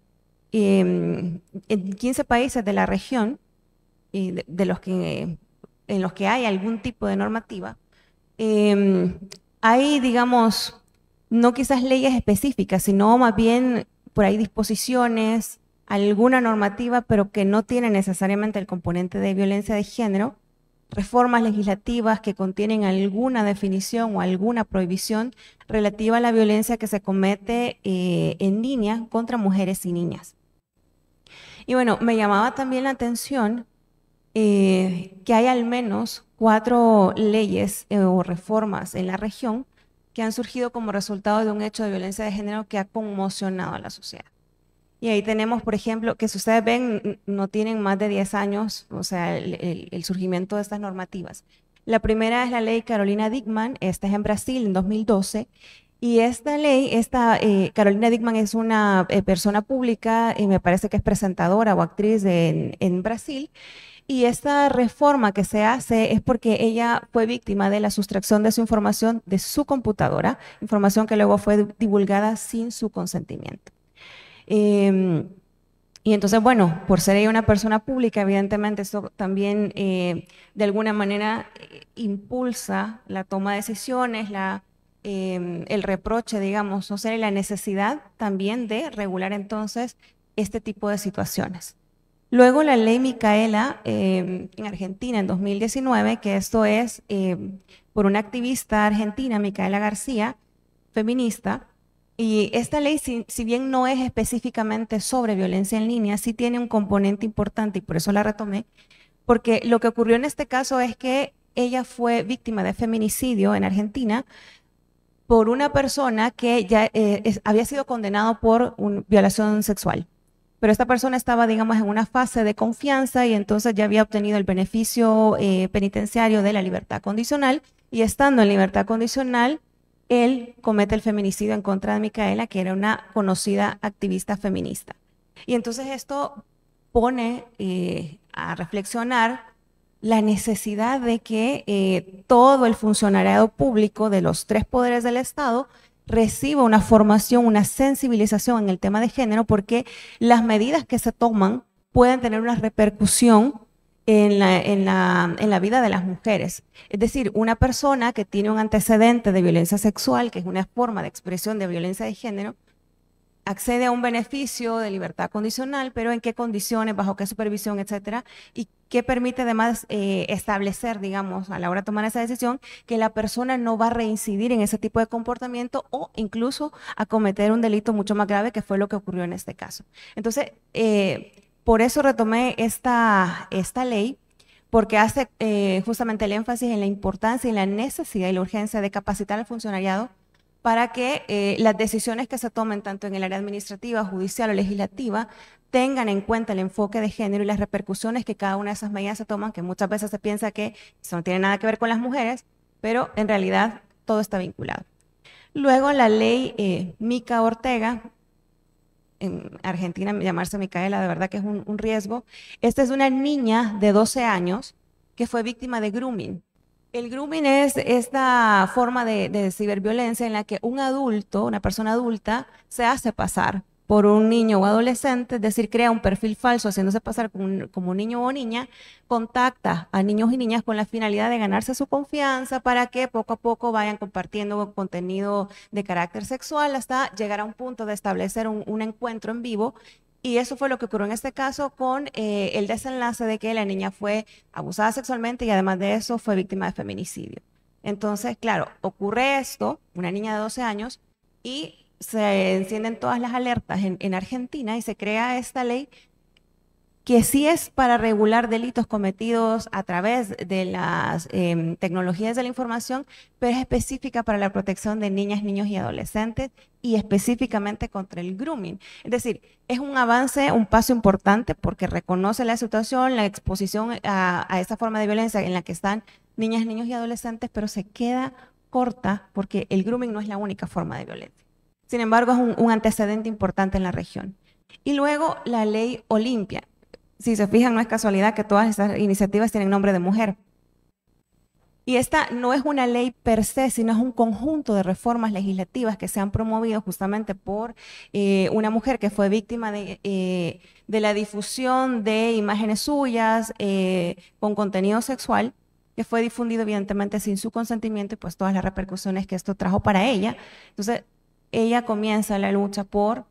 em, en 15 países de la región, de, los que, en los que hay algún tipo de normativa, em, hay, digamos, no quizás leyes específicas, sino más bien por ahí disposiciones, alguna normativa, pero que no tiene necesariamente el componente de violencia de género, reformas legislativas que contienen alguna definición o alguna prohibición relativa a la violencia que se comete eh, en línea contra mujeres y niñas. Y bueno, me llamaba también la atención eh, que hay al menos cuatro leyes eh, o reformas en la región que han surgido como resultado de un hecho de violencia de género que ha conmocionado a la sociedad. Y ahí tenemos, por ejemplo, que si ustedes ven, no tienen más de 10 años, o sea, el, surgimiento de estas normativas. La primera es la ley Carolina Dickman, esta es en Brasil en 2012. Y esta ley, esta, eh, Carolina Dickman es una eh, persona pública, y me parece que es presentadora o actriz en, en Brasil. Y esta reforma que se hace es porque ella fue víctima de la sustracción de su información de su computadora, información que luego fue divulgada sin su consentimiento. Em, y entonces, bueno, por ser ella una persona pública, evidentemente esto también eh, de alguna manera eh, impulsa la toma de decisiones, em, el reproche, digamos, o sea, la necesidad también de regular entonces este tipo de situaciones. Luego la ley Micaela em, en Argentina en 2019, que esto es por una activista argentina, Micaela García, feminista, y esta ley, si, bien no es específicamente sobre violencia en línea, sí tiene un componente importante y por eso la retomé, porque lo que ocurrió en este caso es que ella fue víctima de feminicidio en Argentina por una persona que ya eh, había sido condenado por una violación sexual. Pero esta persona estaba, digamos, en una fase de confianza y entonces ya había obtenido el beneficio eh, penitenciario de la libertad condicional y estando en libertad condicional, él comete el feminicidio en contra de Micaela, que era una conocida activista feminista. Y entonces esto pone eh, a reflexionar la necesidad de que eh, todo el funcionariado público de los tres poderes del Estado reciba una formación, una sensibilización en el tema de género, porque las medidas que se toman pueden tener una repercusión en la, en, la, en la, vida de las mujeres. Es decir, una persona que tiene un antecedente de violencia sexual, que es una forma de expresión de violencia de género, accede a un beneficio de libertad condicional, pero en qué condiciones, bajo qué supervisión, etcétera, y qué permite además eh, establecer, digamos, a la hora de tomar esa decisión, que la persona no va a reincidir en ese tipo de comportamiento o incluso a cometer un delito mucho más grave, que fue lo que ocurrió en este caso. Entonces, eh, por eso retomé esta, esta ley, porque hace eh, justamente el énfasis en la importancia y la necesidad y la urgencia de capacitar al funcionariado para que eh, las decisiones que se tomen tanto en el área administrativa, judicial o legislativa tengan en cuenta el enfoque de género y las repercusiones que cada una de esas medidas se toman, que muchas veces se piensa que no tiene nada que ver con las mujeres, pero en realidad todo está vinculado. Luego la ley eh, Mica Ortega, en Argentina llamarse Micaela, de verdad que es un, un riesgo. Esta es una niña de 12 años que fue víctima de grooming. El grooming es esta forma de, ciberviolencia en la que un adulto, una persona adulta, se hace pasar por un niño o adolescente, es decir, crea un perfil falso haciéndose pasar como un, niño o niña, contacta a niños y niñas con la finalidad de ganarse su confianza para que poco a poco vayan compartiendo contenido de carácter sexual hasta llegar a un punto de establecer un encuentro en vivo y eso fue lo que ocurrió en este caso con eh, el desenlace de que la niña fue abusada sexualmente y además de eso fue víctima de feminicidio. Entonces, claro, ocurre esto, una niña de 12 años, y se encienden todas las alertas en, en Argentina y se crea esta ley que sí es para regular delitos cometidos a través de las em, tecnologías de la información, pero es específica para la protección de niñas, niños y adolescentes y específicamente contra el grooming. Es decir, es un avance, un paso importante porque reconoce la situación, la exposición a, esa forma de violencia en la que están niñas, niños y adolescentes, pero se queda corta porque el grooming no es la única forma de violencia. Sin embargo, es un antecedente importante en la región. Y luego la ley Olimpia si se fijan, no es casualidad que todas estas iniciativas tienen nombre de mujer. Y esta no es una ley per se, sino es un conjunto de reformas legislativas que se han promovido justamente por eh, una mujer que fue víctima de, eh, la difusión de imágenes suyas eh, con contenido sexual, que fue difundido evidentemente sin su consentimiento y pues todas las repercusiones que esto trajo para ella. Entonces, ella comienza la lucha por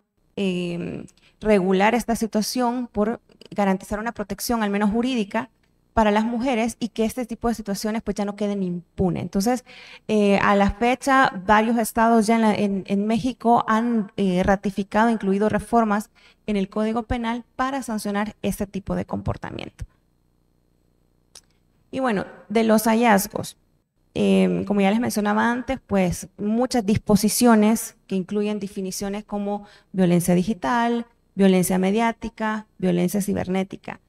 regular esta situación, por garantizar una protección, al menos jurídica, para las mujeres y que este tipo de situaciones pues ya no queden impunes. Entonces, eh, a la fecha, varios estados ya en, México han eh, ratificado, incluido reformas en el Código Penal para sancionar este tipo de comportamiento. Y bueno, de los hallazgos, em, como ya les mencionaba antes, pues muchas disposiciones que incluyen definiciones como violencia digital, violencia mediática, violencia cibernética.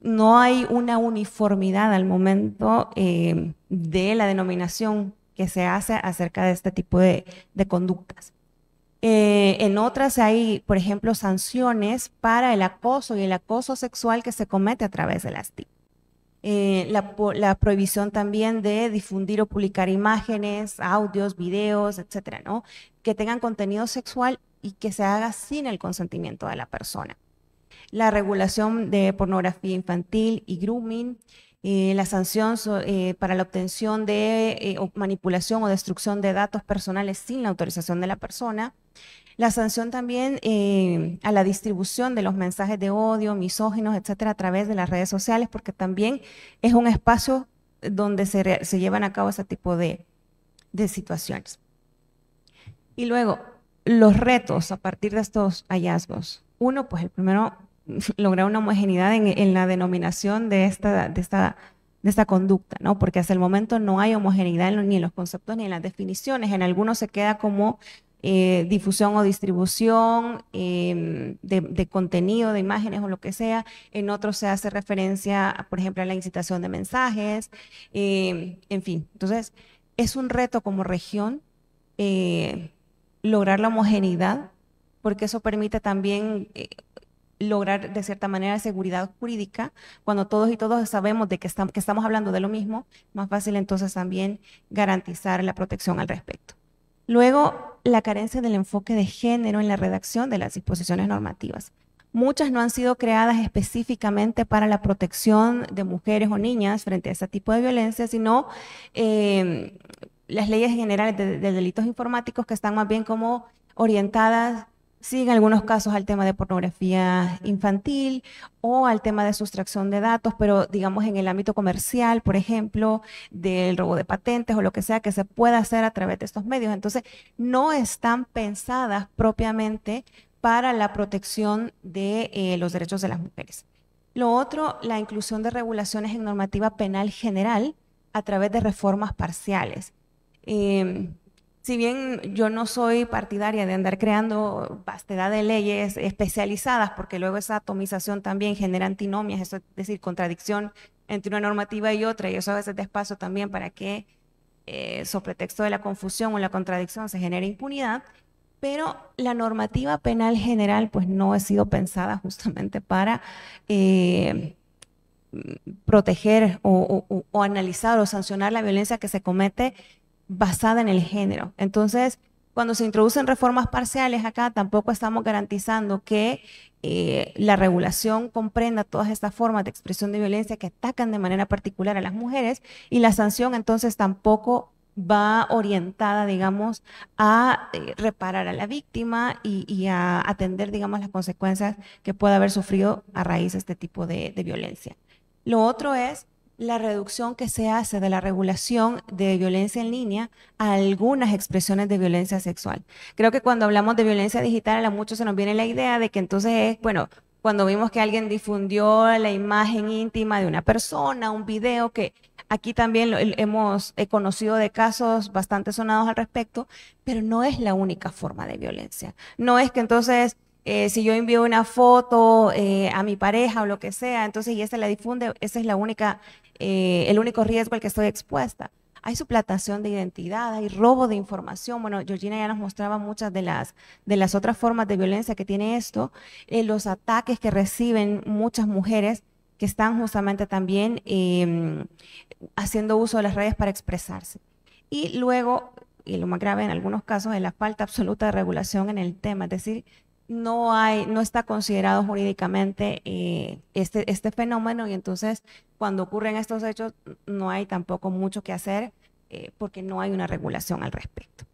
No hay una uniformidad al momento eh, de la denominación que se hace acerca de este tipo de, conductas. Eh, en otras hay, por ejemplo, sanciones para el acoso y el acoso sexual que se comete a través de las TIC. Eh, la, prohibición también de difundir o publicar imágenes, audios, videos, etcétera, ¿no? Que tengan contenido sexual y que se haga sin el consentimiento de la persona. la regulación de pornografía infantil y grooming, eh, la sanción eh, para la obtención de manipulación o destrucción de datos personales sin la autorización de la persona, la sanción también a la distribución de los mensajes de odio, misóginos, etcétera, a través de las redes sociales, porque también es un espacio donde se, llevan a cabo ese tipo de, situaciones. Y luego, los retos a partir de estos hallazgos. Uno, pues el primero, lograr una homogeneidad en, la denominación de esta conducta, ¿no? Porque hasta el momento no hay homogeneidad ni en los conceptos ni en las definiciones. En algunos se queda como eh, difusión o distribución em, de, contenido, de imágenes o lo que sea. En otros se hace referencia, por ejemplo, a la incitación de mensajes. Em, en fin, entonces es un reto como región eh, lograr la homogeneidad, porque eso permite también eh, lograr de cierta manera seguridad jurídica. Cuando todos y todos sabemos de que, estamos, que estamos hablando de lo mismo, más fácil entonces también garantizar la protección al respecto. Luego, la carencia del enfoque de género en la redacción de las disposiciones normativas. Muchas no han sido creadas específicamente para la protección de mujeres o niñas frente a ese tipo de violencia, sino eh, las leyes generales de, delitos informáticos que están más bien como orientadas, sí, en algunos casos al tema de pornografía infantil o al tema de sustracción de datos, pero digamos en el ámbito comercial, por ejemplo, del robo de patentes o lo que sea que se pueda hacer a través de estos medios. Entonces, no están pensadas propiamente para la protección de eh, los derechos de las mujeres. Lo otro, la inclusión de regulaciones en normativa penal general a través de reformas parciales. Em, si bien yo no soy partidaria de andar creando vastedad de leyes especializadas, porque luego esa atomización también genera antinomias, es decir, contradicción entre una normativa y otra, y eso a veces da espacio también para que, eh, sobre texto de la confusión o la contradicción, se genere impunidad, pero la normativa penal general pues no ha sido pensada justamente para eh, proteger o, o analizar o sancionar la violencia que se comete basada en el género. Entonces, cuando se introducen reformas parciales acá, tampoco estamos garantizando que eh, la regulación comprenda todas estas formas de expresión de violencia que atacan de manera particular a las mujeres y la sanción entonces tampoco va orientada, digamos, a eh, reparar a la víctima y, a atender, digamos, las consecuencias que pueda haber sufrido a raíz de este tipo de violencia. Lo otro es la reducción que se hace de la regulación de violencia en línea a algunas expresiones de violencia sexual. Creo que cuando hablamos de violencia digital a muchos se nos viene la idea de que entonces es, bueno, cuando vimos que alguien difundió la imagen íntima de una persona, un video que aquí también hemos conocido de casos bastante sonados al respecto, pero no es la única forma de violencia. No es que entonces eh, si yo envío una foto eh, a mi pareja o lo que sea, entonces y esa la difunde, ese es la única, eh, el único riesgo al que estoy expuesta. Hay suplantación de identidad, hay robo de información. Bueno, Georgina ya nos mostraba muchas de las, de las otras formas de violencia que tiene esto, los ataques que reciben muchas mujeres que están justamente también em, haciendo uso de las redes para expresarse. Y luego, y lo más grave en algunos casos, es la falta absoluta de regulación en el tema, es decir, no hay, no está considerado jurídicamente eh, este, este fenómeno y entonces cuando ocurren estos hechos no hay tampoco mucho que hacer eh, porque no hay una regulación al respecto.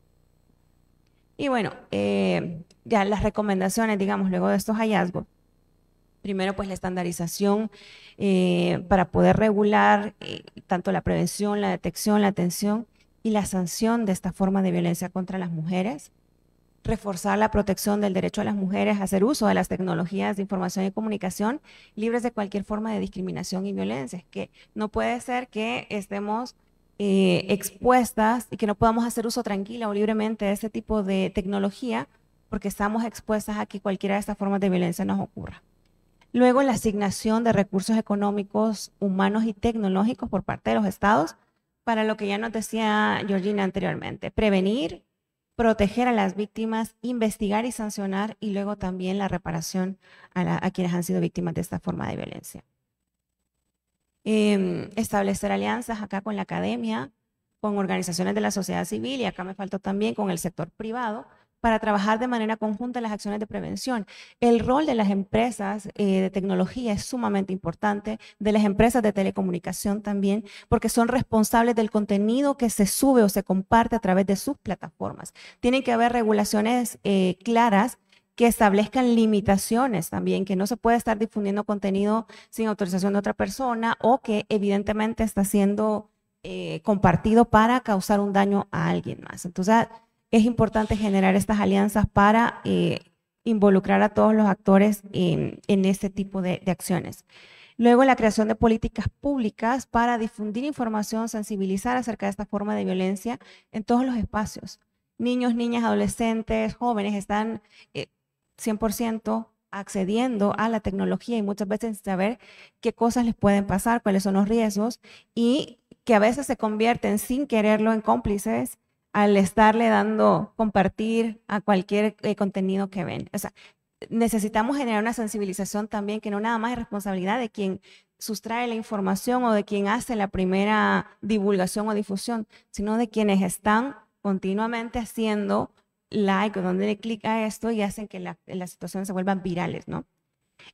Y bueno, eh, ya las recomendaciones, digamos, luego de estos hallazgos. Primero, pues la estandarización para poder regular tanto la prevención, la detección, la atención y la sanción de esta forma de violencia contra las mujeres reforzar la protección del derecho a las mujeres a hacer uso de las tecnologías de información y comunicación libres de cualquier forma de discriminación y violencia. Que no puede ser que estemos eh, expuestas y que no podamos hacer uso tranquila o libremente de este tipo de tecnología porque estamos expuestas a que cualquiera de estas formas de violencia nos ocurra. Luego, la asignación de recursos económicos, humanos y tecnológicos por parte de los estados para lo que ya nos decía Georgina anteriormente, prevenir, proteger a las víctimas, investigar y sancionar y luego también la reparación a, quienes han sido víctimas de esta forma de violencia. Em, establecer alianzas acá con la academia, con organizaciones de la sociedad civil y acá me faltó también con el sector privado para trabajar de manera conjunta en las acciones de prevención. El rol de las empresas eh, de tecnología es sumamente importante, de las empresas de telecomunicación también, porque son responsables del contenido que se sube o se comparte a través de sus plataformas. Tienen que haber regulaciones eh, claras que establezcan limitaciones también, que no se puede estar difundiendo contenido sin autorización de otra persona o que evidentemente está siendo eh, compartido para causar un daño a alguien más. Entonces, es importante generar estas alianzas para eh, involucrar a todos los actores en, este tipo de, acciones. Luego, la creación de políticas públicas para difundir información, sensibilizar acerca de esta forma de violencia en todos los espacios. Niños, niñas, adolescentes, jóvenes están 100% eh, accediendo a la tecnología y muchas veces sin saber qué cosas les pueden pasar, cuáles son los riesgos y que a veces se convierten sin quererlo en cómplices al estarle dando compartir a cualquier eh, contenido que ven. O sea, necesitamos generar una sensibilización también que no nada más es responsabilidad de quien sustrae la información o de quien hace la primera divulgación o difusión, sino de quienes están continuamente haciendo like o donde le clic a esto y hacen que la, las situaciones se vuelvan virales, ¿no?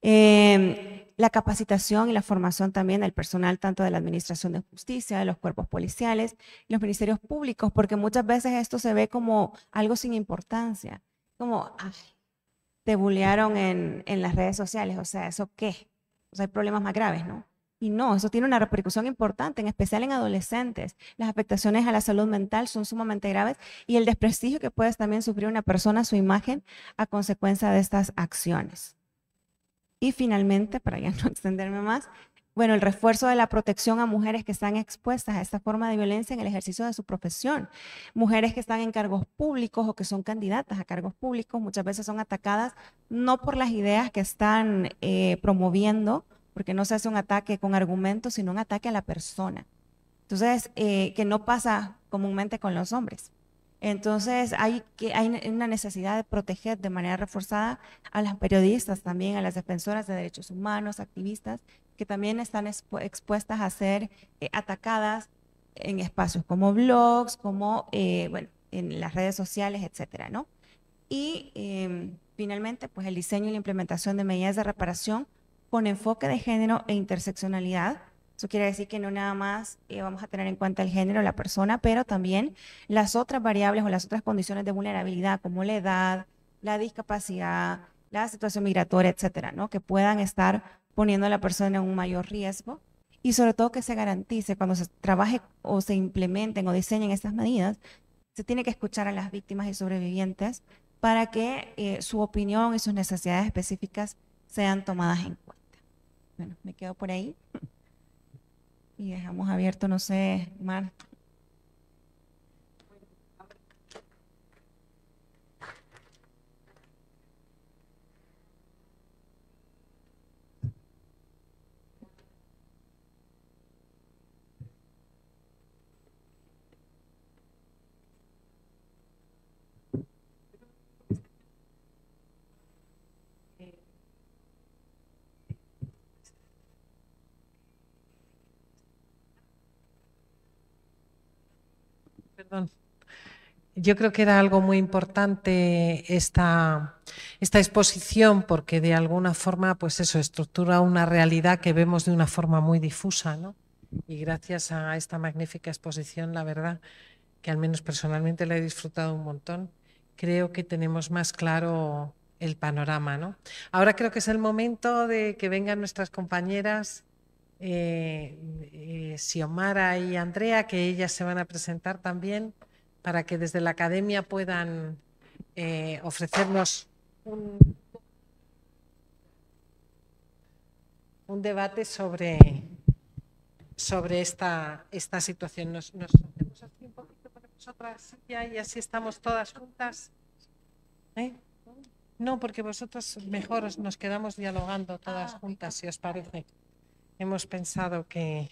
Em, la capacitación y la formación también del personal, tanto de la Administración de Justicia, de los cuerpos policiales, los ministerios públicos, porque muchas veces esto se ve como algo sin importancia, como, ay, te bullearon en, en las redes sociales, o sea, ¿eso qué? O sea, hay problemas más graves, ¿no? Y no, eso tiene una repercusión importante, en especial en adolescentes. Las afectaciones a la salud mental son sumamente graves y el desprestigio que puede también sufrir una persona, su imagen, a consecuencia de estas acciones. Y finalmente, para ya no extenderme más, bueno, el refuerzo de la protección a mujeres que están expuestas a esta forma de violencia en el ejercicio de su profesión. Mujeres que están en cargos públicos o que son candidatas a cargos públicos muchas veces son atacadas no por las ideas que están eh, promoviendo, porque no se hace un ataque con argumentos, sino un ataque a la persona. Entonces, eh, que no pasa comúnmente con los hombres. Entonces hay, que, hay una necesidad de proteger de manera reforzada a las periodistas también, a las defensoras de derechos humanos, activistas, que también están expuestas a ser eh, atacadas en espacios como blogs, como, eh, bueno, en las redes sociales, etcétera, ¿no? Y em, finalmente, pues el diseño y la implementación de medidas de reparación con enfoque de género e interseccionalidad, eso quiere decir que no nada más eh, vamos a tener en cuenta el género la persona, pero también las otras variables o las otras condiciones de vulnerabilidad, como la edad, la discapacidad, la situación migratoria, etcétera, ¿no? Que puedan estar poniendo a la persona en un mayor riesgo y sobre todo que se garantice cuando se trabaje o se implementen o diseñen estas medidas, se tiene que escuchar a las víctimas y sobrevivientes para que eh, su opinión y sus necesidades específicas sean tomadas en cuenta. Bueno, me quedo por ahí. Y dejamos abierto, no sé, Mar. Yo creo que era algo muy importante esta, esta exposición porque de alguna forma, pues eso, estructura una realidad que vemos de una forma muy difusa, ¿no? Y gracias a esta magnífica exposición, la verdad, que al menos personalmente la he disfrutado un montón, creo que tenemos más claro el panorama, ¿no? Ahora creo que es el momento de que vengan nuestras compañeras eh, eh, Xiomara y Andrea, que ellas se van a presentar también para que desde la academia puedan eh, ofrecernos un, debate sobre, sobre esta, esta situación. Nos, nos así un poquito para vosotras y así estamos todas juntas. ¿Eh? No, porque vosotros mejor nos quedamos dialogando todas ah, juntas, si os parece hemos pensado que,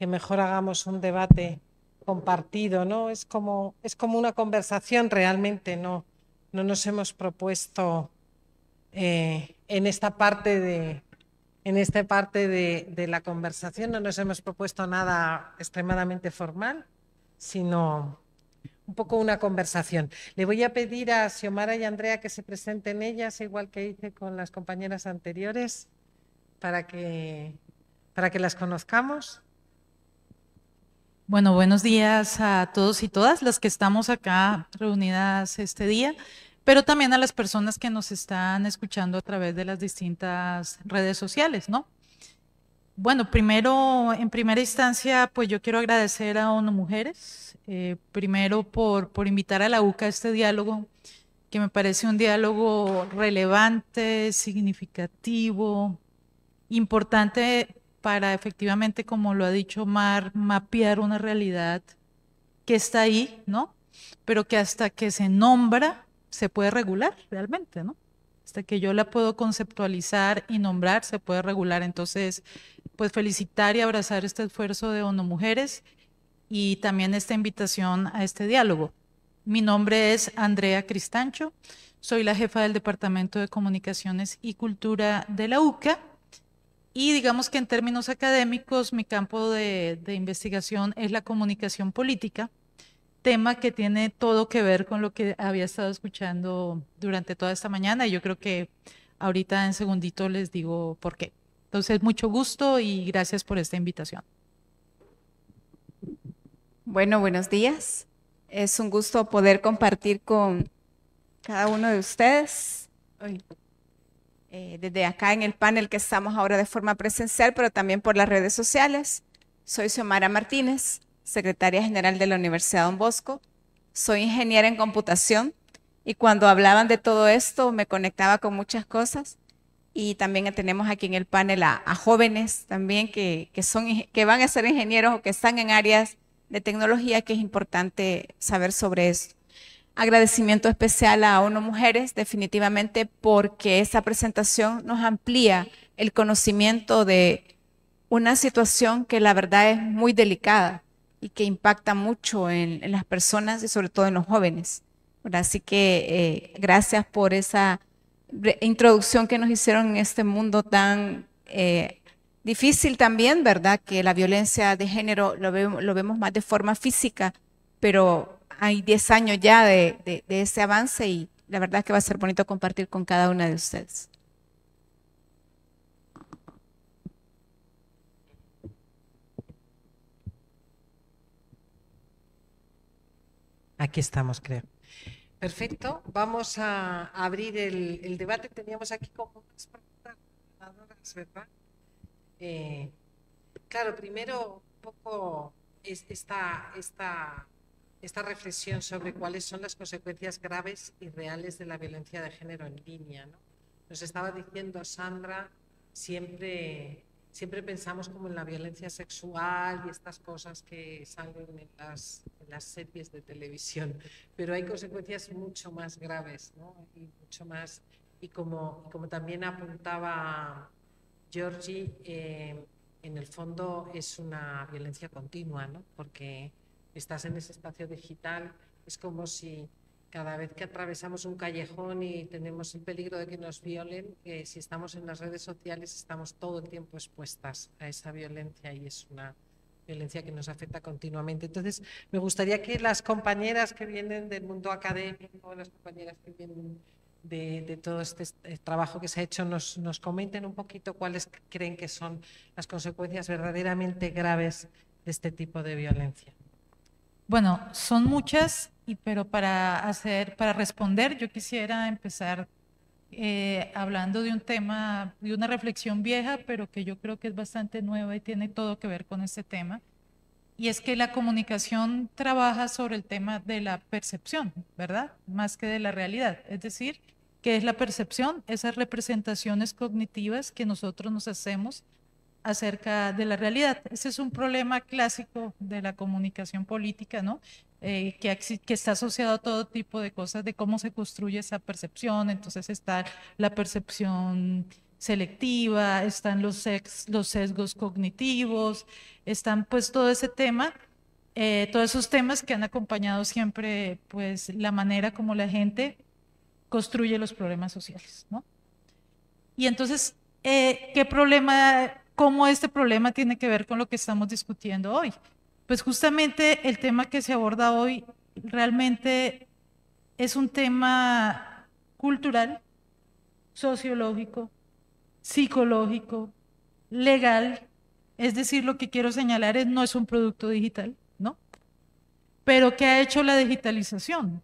mejor hagamos un debate compartido, ¿no? Es como, es como una conversación realmente, no, no nos hemos propuesto eh, en esta parte de en esta parte de, de, la conversación no nos hemos propuesto nada extremadamente formal, sino un poco una conversación. Le voy a pedir a Xiomara y Andrea que se presenten ellas, igual que hice con las compañeras anteriores, para que, para que las conozcamos. Bueno, buenos días a todos y todas las que estamos acá reunidas este día, pero también a las personas que nos están escuchando a través de las distintas redes sociales, ¿no? Bueno, primero, en primera instancia, pues yo quiero agradecer a ONU Mujeres, eh, primero por, por invitar a la UCA a este diálogo, que me parece un diálogo relevante, significativo, importante para efectivamente, como lo ha dicho Mar, mapear una realidad que está ahí, ¿no? Pero que hasta que se nombra se puede regular realmente, ¿no? Hasta que yo la puedo conceptualizar y nombrar se puede regular. Entonces, pues felicitar y abrazar este esfuerzo de ONU Mujeres y también esta invitación a este diálogo. Mi nombre es Andrea Cristancho, soy la jefa del Departamento de Comunicaciones y Cultura de la UCA y digamos que en términos académicos mi campo de, de investigación es la comunicación política, tema que tiene todo que ver con lo que había estado escuchando durante toda esta mañana y yo creo que ahorita en segundito les digo por qué. Entonces, mucho gusto y gracias por esta invitación. Bueno, buenos días. Es un gusto poder compartir con cada uno de ustedes. Eh, desde acá en el panel que estamos ahora de forma presencial, pero también por las redes sociales. Soy Xiomara Martínez, secretaria general de la Universidad Don Bosco. Soy ingeniera en computación y cuando hablaban de todo esto me conectaba con muchas cosas y también tenemos aquí en el panel a, jóvenes también que, son, que van a ser ingenieros o que están en áreas de tecnología que es importante saber sobre eso. Agradecimiento especial a ONU Mujeres, definitivamente, porque esta presentación nos amplía el conocimiento de una situación que la verdad es muy delicada y que impacta mucho en, las personas y sobre todo en los jóvenes. Así que eh, gracias por esa introducción que nos hicieron en este mundo tan eh, difícil también, ¿verdad? Que la violencia de género lo, lo vemos más de forma física, pero hay 10 años ya de, de, ese avance y la verdad es que va a ser bonito compartir con cada una de ustedes. Aquí estamos, creo. Perfecto. Vamos a abrir el, debate. Teníamos aquí como unas preguntas, ¿verdad? Eh, claro, primero un poco esta, esta, esta reflexión sobre cuáles son las consecuencias graves y reales de la violencia de género en línea. ¿no? Nos estaba diciendo Sandra siempre siempre pensamos como en la violencia sexual y estas cosas que salen en las, series de televisión, pero hay consecuencias mucho más graves, ¿no? Y mucho más, y como, como también apuntaba Georgie, eh, en el fondo es una violencia continua, ¿no? Porque estás en ese espacio digital, es como si cada vez que atravesamos un callejón y tenemos el peligro de que nos violen, eh, si estamos en las redes sociales estamos todo el tiempo expuestas a esa violencia y es una violencia que nos afecta continuamente. Entonces, me gustaría que las compañeras que vienen del mundo académico, las compañeras que vienen de, todo este eh, trabajo que se ha hecho, nos, nos comenten un poquito cuáles creen que son las consecuencias verdaderamente graves de este tipo de violencia. Bueno, son muchas, pero para hacer, para responder, yo quisiera empezar eh, hablando de un tema, de una reflexión vieja, pero que yo creo que es bastante nueva y tiene todo que ver con este tema. Y es que la comunicación trabaja sobre el tema de la percepción, ¿verdad? Más que de la realidad. Es decir, ¿qué es la percepción? Esas representaciones cognitivas que nosotros nos hacemos acerca de la realidad. Ese es un problema clásico de la comunicación política, ¿no? Eh, que, que, está asociado a todo tipo de cosas, de cómo se construye esa percepción. Entonces está la percepción selectiva, están los, los sesgos cognitivos, están pues todo ese tema, eh, todos esos temas que han acompañado siempre pues la manera como la gente construye los problemas sociales, ¿no? Y entonces, eh, ¿qué problema cómo este problema tiene que ver con lo que estamos discutiendo hoy. Pues justamente el tema que se aborda hoy realmente es un tema cultural, sociológico, psicológico, legal. Es decir, lo que quiero señalar es no es un producto digital, ¿no? Pero ¿qué ha hecho la digitalización?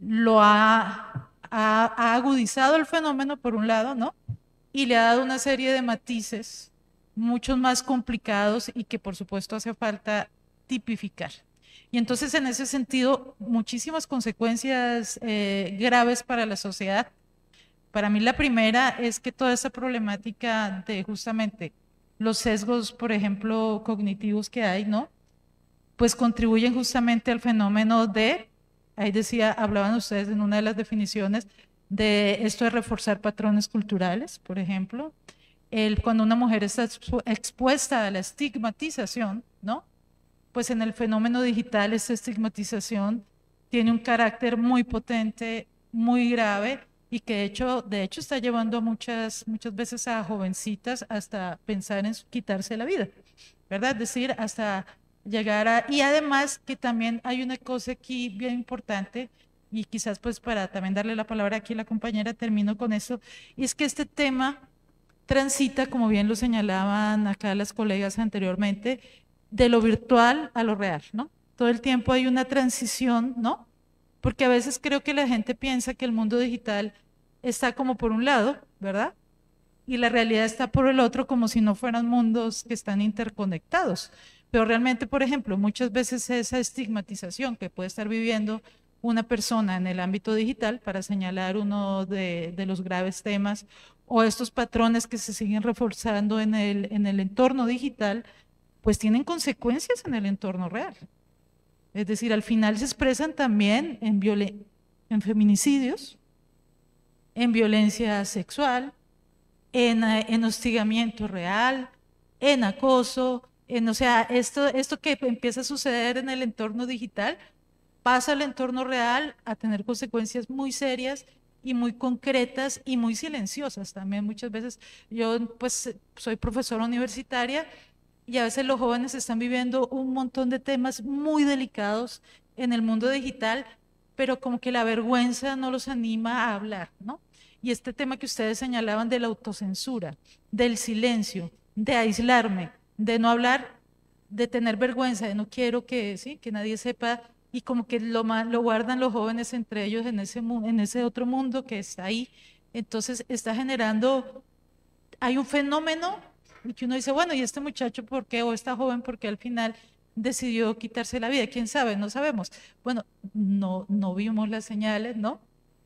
Lo ha, ha agudizado el fenómeno por un lado, ¿no? Y le ha dado una serie de matices muchos más complicados y que por supuesto hace falta tipificar. Y entonces en ese sentido, muchísimas consecuencias eh, graves para la sociedad. Para mí la primera es que toda esa problemática de justamente los sesgos, por ejemplo, cognitivos que hay, ¿no? Pues contribuyen justamente al fenómeno de, ahí decía, hablaban ustedes en una de las definiciones, de esto de reforzar patrones culturales, por ejemplo, el, cuando una mujer está expuesta a la estigmatización, ¿no? pues en el fenómeno digital esta estigmatización tiene un carácter muy potente, muy grave y que de hecho, de hecho está llevando a muchas, muchas veces a jovencitas hasta pensar en quitarse la vida, ¿verdad? Es decir, hasta llegar a... Y además que también hay una cosa aquí bien importante y quizás pues para también darle la palabra aquí a la compañera termino con eso, y es que este tema transita, como bien lo señalaban acá las colegas anteriormente, de lo virtual a lo real, ¿no? Todo el tiempo hay una transición, ¿no? Porque a veces creo que la gente piensa que el mundo digital está como por un lado, ¿verdad? Y la realidad está por el otro como si no fueran mundos que están interconectados. Pero realmente, por ejemplo, muchas veces esa estigmatización que puede estar viviendo una persona en el ámbito digital, para señalar uno de, de los graves temas, o estos patrones que se siguen reforzando en el, en el entorno digital, pues tienen consecuencias en el entorno real. Es decir, al final se expresan también en, en feminicidios, en violencia sexual, en, en, hostigamiento real, en acoso, en, o sea, esto, esto que empieza a suceder en el entorno digital pasa al entorno real a tener consecuencias muy serias y muy concretas y muy silenciosas también muchas veces. Yo pues soy profesora universitaria y a veces los jóvenes están viviendo un montón de temas muy delicados en el mundo digital, pero como que la vergüenza no los anima a hablar, ¿no? Y este tema que ustedes señalaban de la autocensura, del silencio, de aislarme, de no hablar, de tener vergüenza, de no quiero que, ¿sí? que nadie sepa, y como que lo, lo guardan los jóvenes entre ellos en ese, en ese otro mundo que está ahí. Entonces está generando, hay un fenómeno que uno dice, bueno, ¿y este muchacho por qué? O esta joven, porque al final decidió quitarse la vida? ¿Quién sabe? No sabemos. Bueno, no, no vimos las señales, ¿no?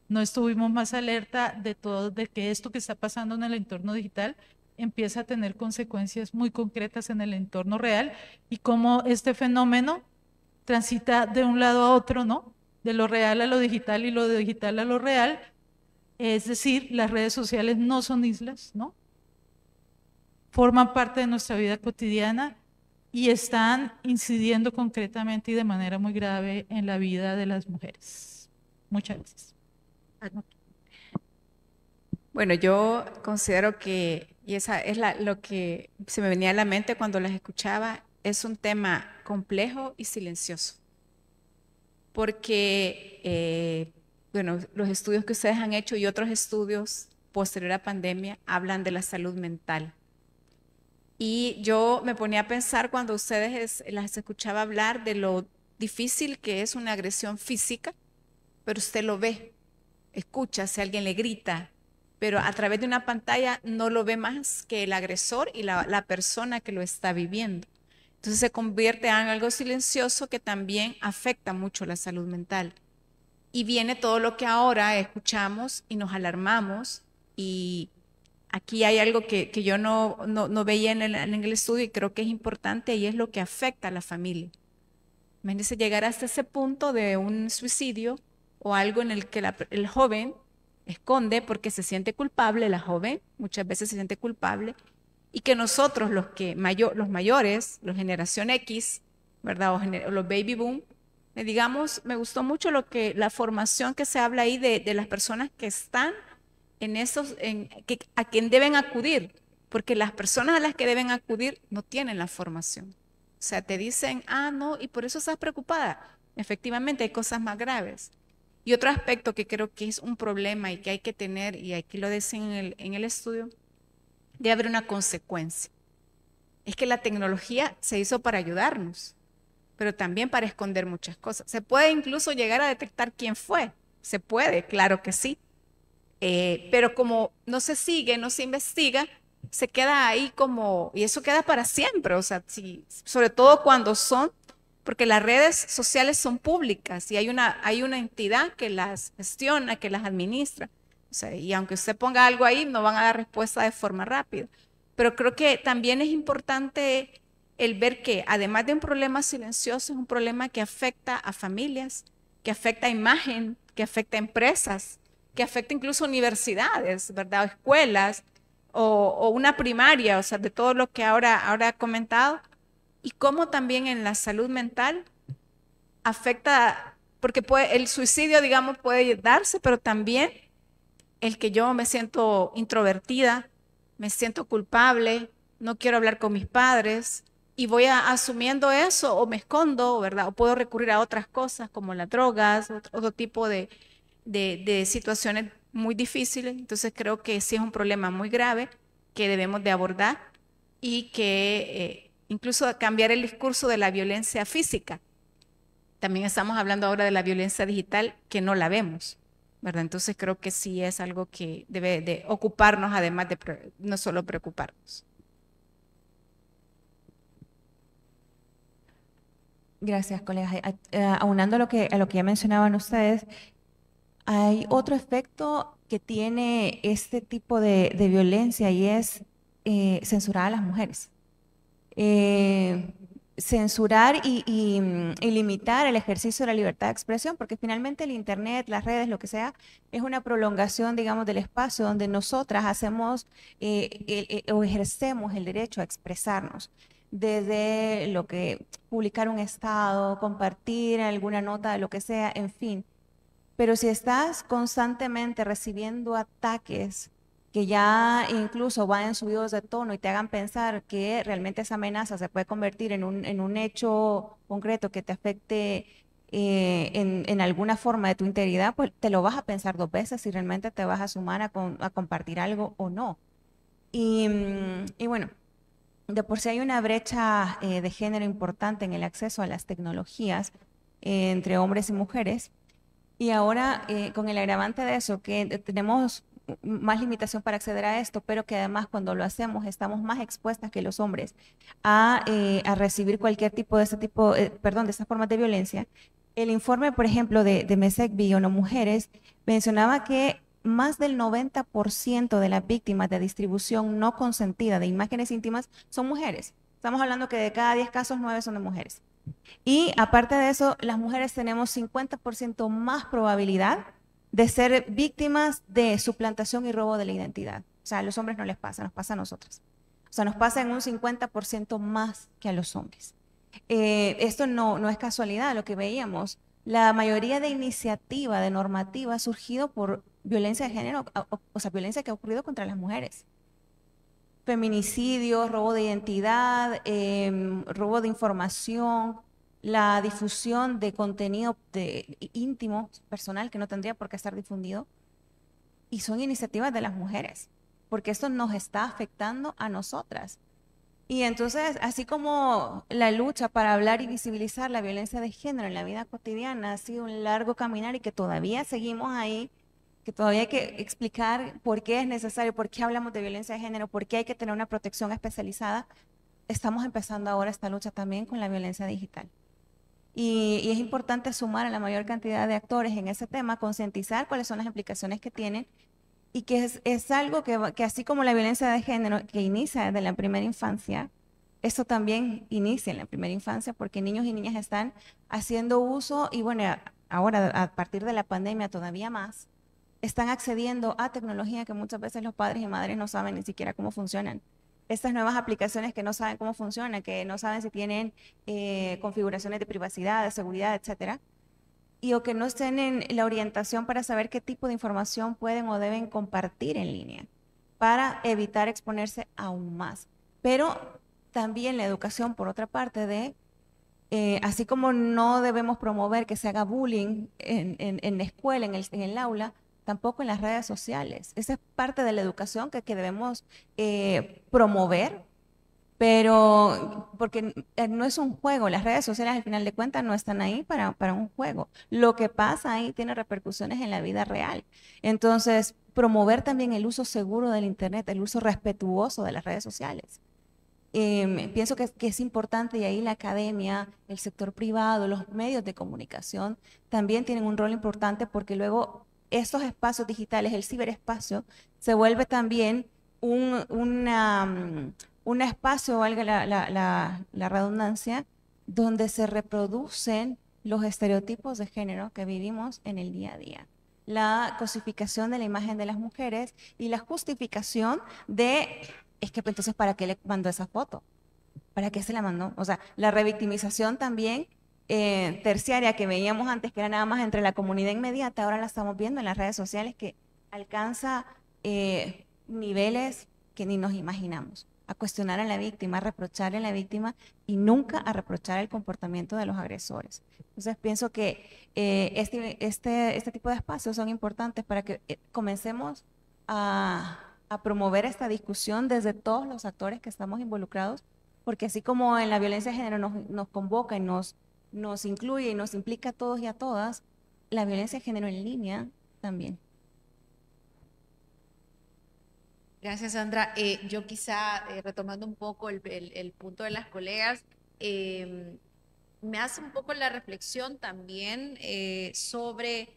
No estuvimos más alerta de todo, de que esto que está pasando en el entorno digital empieza a tener consecuencias muy concretas en el entorno real y cómo este fenómeno transita de un lado a otro, ¿no? De lo real a lo digital y lo digital a lo real. Es decir, las redes sociales no son islas, ¿no? forman parte de nuestra vida cotidiana y están incidiendo concretamente y de manera muy grave en la vida de las mujeres. Muchas gracias. Bueno, yo considero que, y esa es lo que se me venía a la mente cuando las escuchaba, es un tema complejo y silencioso. Porque, eh, bueno, los estudios que ustedes han hecho y otros estudios posterior a pandemia hablan de la salud mental y yo me ponía a pensar cuando ustedes las escuchaba hablar de lo difícil que es una agresión física, pero usted lo ve, escucha si alguien le grita, pero a través de una pantalla no lo ve más que el agresor y la, la persona que lo está viviendo. Entonces se convierte en algo silencioso que también afecta mucho la salud mental. Y viene todo lo que ahora escuchamos y nos alarmamos y aquí hay algo que, yo no, no, veía en el, en el, estudio y creo que es importante y es lo que afecta a la familia. Imagínense llegar hasta ese punto de un suicidio o algo en el que el joven esconde porque se siente culpable, la joven muchas veces se siente culpable, y que nosotros los, que mayor, los mayores, los generación X, ¿verdad? O, los baby boom, me digamos, me gustó mucho lo que la formación que se habla ahí de, las personas que están en esos, que, a quien deben acudir, porque las personas a las que deben acudir no tienen la formación. O sea, te dicen, ah, no, y por eso estás preocupada. Efectivamente, hay cosas más graves. Y otro aspecto que creo que es un problema y que hay que tener, y aquí lo dicen en el estudio, debe haber una consecuencia. Es que la tecnología se hizo para ayudarnos, pero también para esconder muchas cosas. Se puede incluso llegar a detectar quién fue. Se puede, claro que sí. Eh, pero como no se sigue, no se investiga, se queda ahí como, y eso queda para siempre, o sea, sobre todo cuando son, porque las redes sociales son públicas y hay una, hay una entidad que las gestiona, que las administra. O sea, y aunque usted ponga algo ahí, no van a dar respuesta de forma rápida. Pero creo que también es importante el ver que además de un problema silencioso, es un problema que afecta a familias, que afecta a imagen, que afecta a empresas, que afecta incluso universidades, ¿verdad? O escuelas, o, una primaria, o sea, de todo lo que ahora, ahora he comentado, y cómo también en la salud mental afecta, porque el suicidio, digamos, puede darse, pero también el que yo me siento introvertida, me siento culpable, no quiero hablar con mis padres, y voy asumiendo eso o me escondo, ¿verdad? O puedo recurrir a otras cosas como las drogas, otro, tipo de, de situaciones muy difíciles, entonces creo que sí es un problema muy grave que debemos de abordar y que eh, incluso cambiar el discurso de la violencia física. También estamos hablando ahora de la violencia digital que no la vemos, Entonces creo que sí es algo que debe de ocuparnos, además de no solo preocuparnos. Gracias, colegas. Aunando a lo que, a lo que ya mencionaban ustedes, hay otro efecto que tiene este tipo de, violencia y es eh, censurar a las mujeres. Eh, censurar y, limitar el ejercicio de la libertad de expresión, porque finalmente el Internet, las redes, lo que sea, es una prolongación, digamos, del espacio donde nosotras hacemos eh, o ejercemos el derecho a expresarnos desde lo que publicar un estado, compartir alguna nota de lo que sea, en fin. Pero si estás constantemente recibiendo ataques que ya incluso vayan subidos de tono y te hagan pensar que realmente esa amenaza se puede convertir en un, en un hecho concreto que te afecte eh, en, alguna forma de tu integridad, pues te lo vas a pensar dos veces si realmente te vas a sumar a, compartir algo o no. Y, mm, bueno, de por sí hay una brecha eh, de género importante en el acceso a las tecnologías eh, entre hombres y mujeres. Y ahora, eh, con el agravante de eso, que tenemos más limitación para acceder a esto, pero que además cuando lo hacemos estamos más expuestas que los hombres a, eh, recibir cualquier tipo de ese tipo, eh, perdón, de esas formas de violencia. El informe, por ejemplo, de, de MESEC no Mujeres mencionaba que más del 90% de las víctimas de distribución no consentida de imágenes íntimas son mujeres. Estamos hablando que de cada 10 casos, 9 son de mujeres. Y aparte de eso, las mujeres tenemos 50% más probabilidad de ser víctimas de suplantación y robo de la identidad. O sea, a los hombres no les pasa, nos pasa a nosotras. O sea, nos pasa en un 50% más que a los hombres. Eh, esto no, no es casualidad, lo que veíamos. La mayoría de iniciativa, de normativa, ha surgido por violencia de género, o, sea, violencia que ha ocurrido contra las mujeres feminicidios, robo de identidad, em, robo de información, la difusión de contenido íntimo, personal, que no tendría por qué estar difundido. Y son iniciativas de las mujeres, porque esto nos está afectando a nosotras. Y entonces, así como la lucha para hablar y visibilizar la violencia de género en la vida cotidiana ha sido un largo caminar y que todavía seguimos ahí, que todavía hay que explicar por qué es necesario, por qué hablamos de violencia de género, por qué hay que tener una protección especializada, estamos empezando ahora esta lucha también con la violencia digital. Y, es importante sumar a la mayor cantidad de actores en ese tema, concientizar cuáles son las implicaciones que tienen y que es, algo que, que, así como la violencia de género que inicia desde la primera infancia, esto también inicia en la primera infancia porque niños y niñas están haciendo uso y bueno, ahora a partir de la pandemia todavía más, están accediendo a tecnología que muchas veces los padres y madres no saben ni siquiera cómo funcionan. Estas nuevas aplicaciones que no saben cómo funcionan, que no saben si tienen eh, configuraciones de privacidad, de seguridad, etcétera, y o que no estén en la orientación para saber qué tipo de información pueden o deben compartir en línea para evitar exponerse aún más. Pero también la educación, por otra parte, de eh, así como no debemos promover que se haga bullying en, en, la escuela, en el, en el, aula, tampoco en las redes sociales. Esa es parte de la educación que, debemos eh, promover, pero porque eh, no es un juego, las redes sociales al final de cuentas no están ahí para, para un juego. Lo que pasa ahí tiene repercusiones en la vida real. Entonces, promover también el uso seguro del Internet, el uso respetuoso de las redes sociales. Em, pienso que, es importante y ahí la academia, el sector privado, los medios de comunicación también tienen un rol importante porque luego estos espacios digitales, el ciberespacio, se vuelve también un, mm, espacio, valga la, la, la redundancia, donde se reproducen los estereotipos de género que vivimos en el día a día la cosificación de la imagen de las mujeres y la justificación de es que entonces, ¿para qué le mandó esa foto? ¿Para qué se la mandó? O sea, la revictimización también eh, terciaria que veíamos antes, que era nada más entre la comunidad inmediata, ahora la estamos viendo en las redes sociales que alcanza eh, niveles que ni nos imaginamos. A cuestionar a la víctima, a reprocharle a la víctima y nunca a reprochar el comportamiento de los agresores. Entonces pienso que eh, este, este, este tipo de espacios son importantes para que comencemos a, a promover esta discusión desde todos los actores que estamos involucrados, porque así como en la violencia de género nos, nos convoca y nos, nos incluye y nos implica a todos y a todas, la violencia de género en línea también. Gracias, Sandra. Eh, yo quizá, eh, retomando un poco el, punto de las colegas, eh, me hace un poco la reflexión también sobre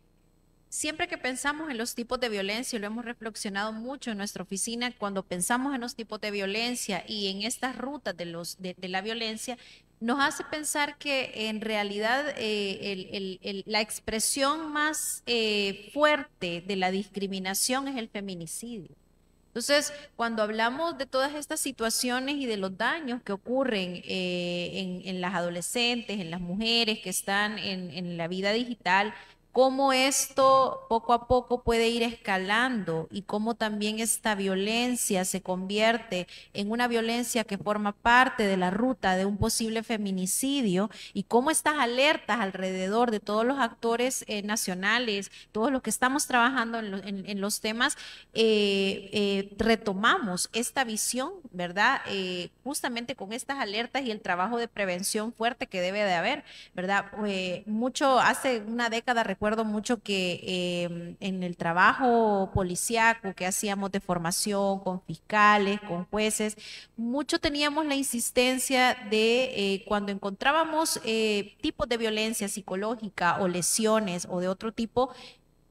Siempre que pensamos en los tipos de violencia, lo hemos reflexionado mucho en nuestra oficina, cuando pensamos en los tipos de violencia y en estas rutas de, la violencia, nos hace pensar que en realidad eh, la expresión más eh, fuerte de la discriminación es el feminicidio. Entonces, cuando hablamos de todas estas situaciones y de los daños que ocurren eh, en, las adolescentes, en las mujeres que están en, en la vida digital, cómo esto poco a poco puede ir escalando y cómo también esta violencia se convierte en una violencia que forma parte de la ruta de un posible feminicidio y cómo estas alertas alrededor de todos los actores eh, nacionales, todos los que estamos trabajando en, los temas, eh, eh, retomamos esta visión, ¿verdad? justamente con estas alertas y el trabajo de prevención fuerte que debe de haber, ¿verdad? mucho hace una década, recuerdo, recuerdo mucho que em, en el trabajo policíaco que hacíamos de formación con fiscales, con jueces, mucho teníamos la insistencia de eh, cuando encontrábamos eh, tipos de violencia psicológica o lesiones o de otro tipo,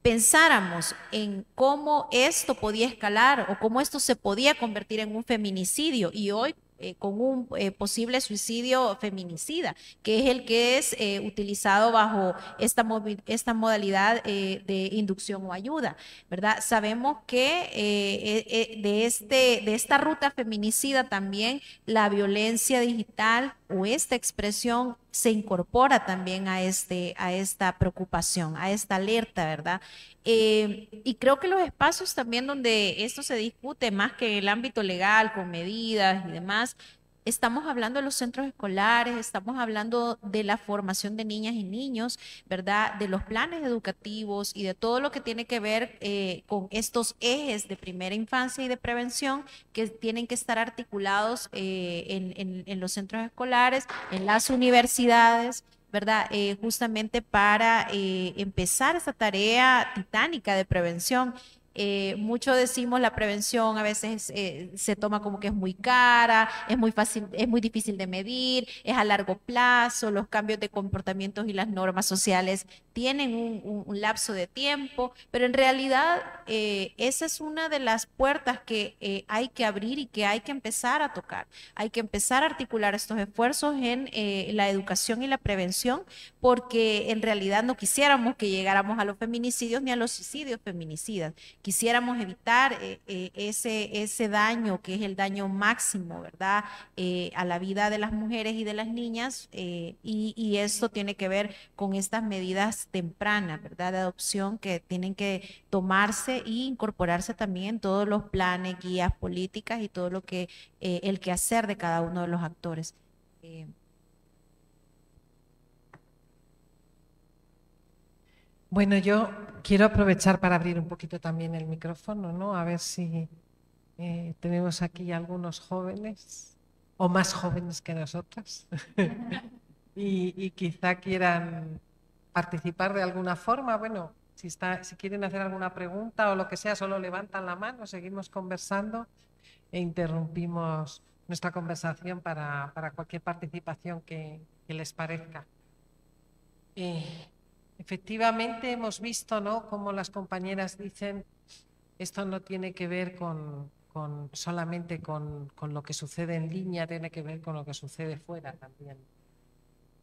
pensáramos en cómo esto podía escalar o cómo esto se podía convertir en un feminicidio. Y hoy eh, con un eh, posible suicidio feminicida, que es el que es eh, utilizado bajo esta, esta modalidad de inducción o ayuda, ¿verdad? Sabemos que de, este, de esta ruta feminicida también la violencia digital o esta expresión se incorpora también a, este, a esta preocupación, a esta alerta, ¿verdad? Eh, y creo que los espacios también donde esto se discute, más que en el ámbito legal, con medidas y demás, Estamos hablando de los centros escolares, estamos hablando de la formación de niñas y niños, ¿verdad? De los planes educativos y de todo lo que tiene que ver eh, con estos ejes de primera infancia y de prevención que tienen que estar articulados eh, en, los centros escolares, en las universidades. ¿verdad? Eh, justamente para empezar esa tarea titánica de prevención eh, mucho decimos la prevención a veces eh, se toma como que es muy cara, es muy fácil, es muy difícil de medir, es a largo plazo, los cambios de comportamientos y las normas sociales tienen un, lapso de tiempo, pero en realidad eh, esa es una de las puertas que hay que abrir y que hay que empezar a tocar. Hay que empezar a articular estos esfuerzos en la educación y la prevención, porque en realidad no quisiéramos que llegáramos a los feminicidios ni a los suicidios feminicidas quisiéramos evitar eh, eh, ese, ese daño, que es el daño máximo, ¿verdad?, eh, a la vida de las mujeres y de las niñas, y, y, esto tiene que ver con estas medidas temprana, ¿verdad?, de adopción que tienen que tomarse e incorporarse también en todos los planes, guías, políticas y todo lo que eh, el quehacer de cada uno de los actores. Eh, bueno, yo quiero aprovechar para abrir un poquito también el micrófono, ¿no? A ver si eh, tenemos aquí algunos jóvenes o más jóvenes que nosotras y, quizá quieran participar de alguna forma. Bueno, si, está, si quieren hacer alguna pregunta o lo que sea, solo levantan la mano, seguimos conversando e interrumpimos nuestra conversación para, cualquier participación que, les parezca. Eh, Efectivamente hemos visto, ¿no? Como las compañeras dicen, esto no tiene que ver con, solamente con, lo que sucede en línea, tiene que ver con lo que sucede fuera también.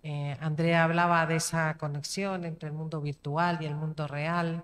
Eh, Andrea hablaba de esa conexión entre el mundo virtual y el mundo real,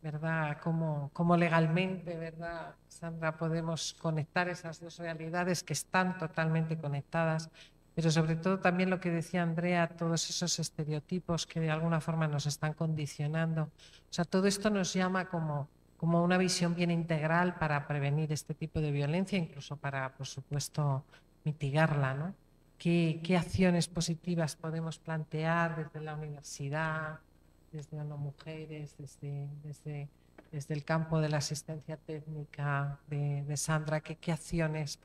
¿verdad? Cómo, cómo legalmente, ¿verdad, Sandra, podemos conectar esas dos realidades que están totalmente conectadas pero sobre todo también lo que decía Andrea, todos esos estereotipos que de alguna forma nos están condicionando. O sea, todo esto nos llama como, como una visión bien integral para prevenir este tipo de violencia, incluso para, por supuesto, mitigarla. ¿no? ¿Qué, qué acciones positivas podemos plantear desde la universidad, desde ONU Mujeres, desde, desde, desde el campo de la asistencia técnica de, Sandra? ¿Qué, ¿Qué acciones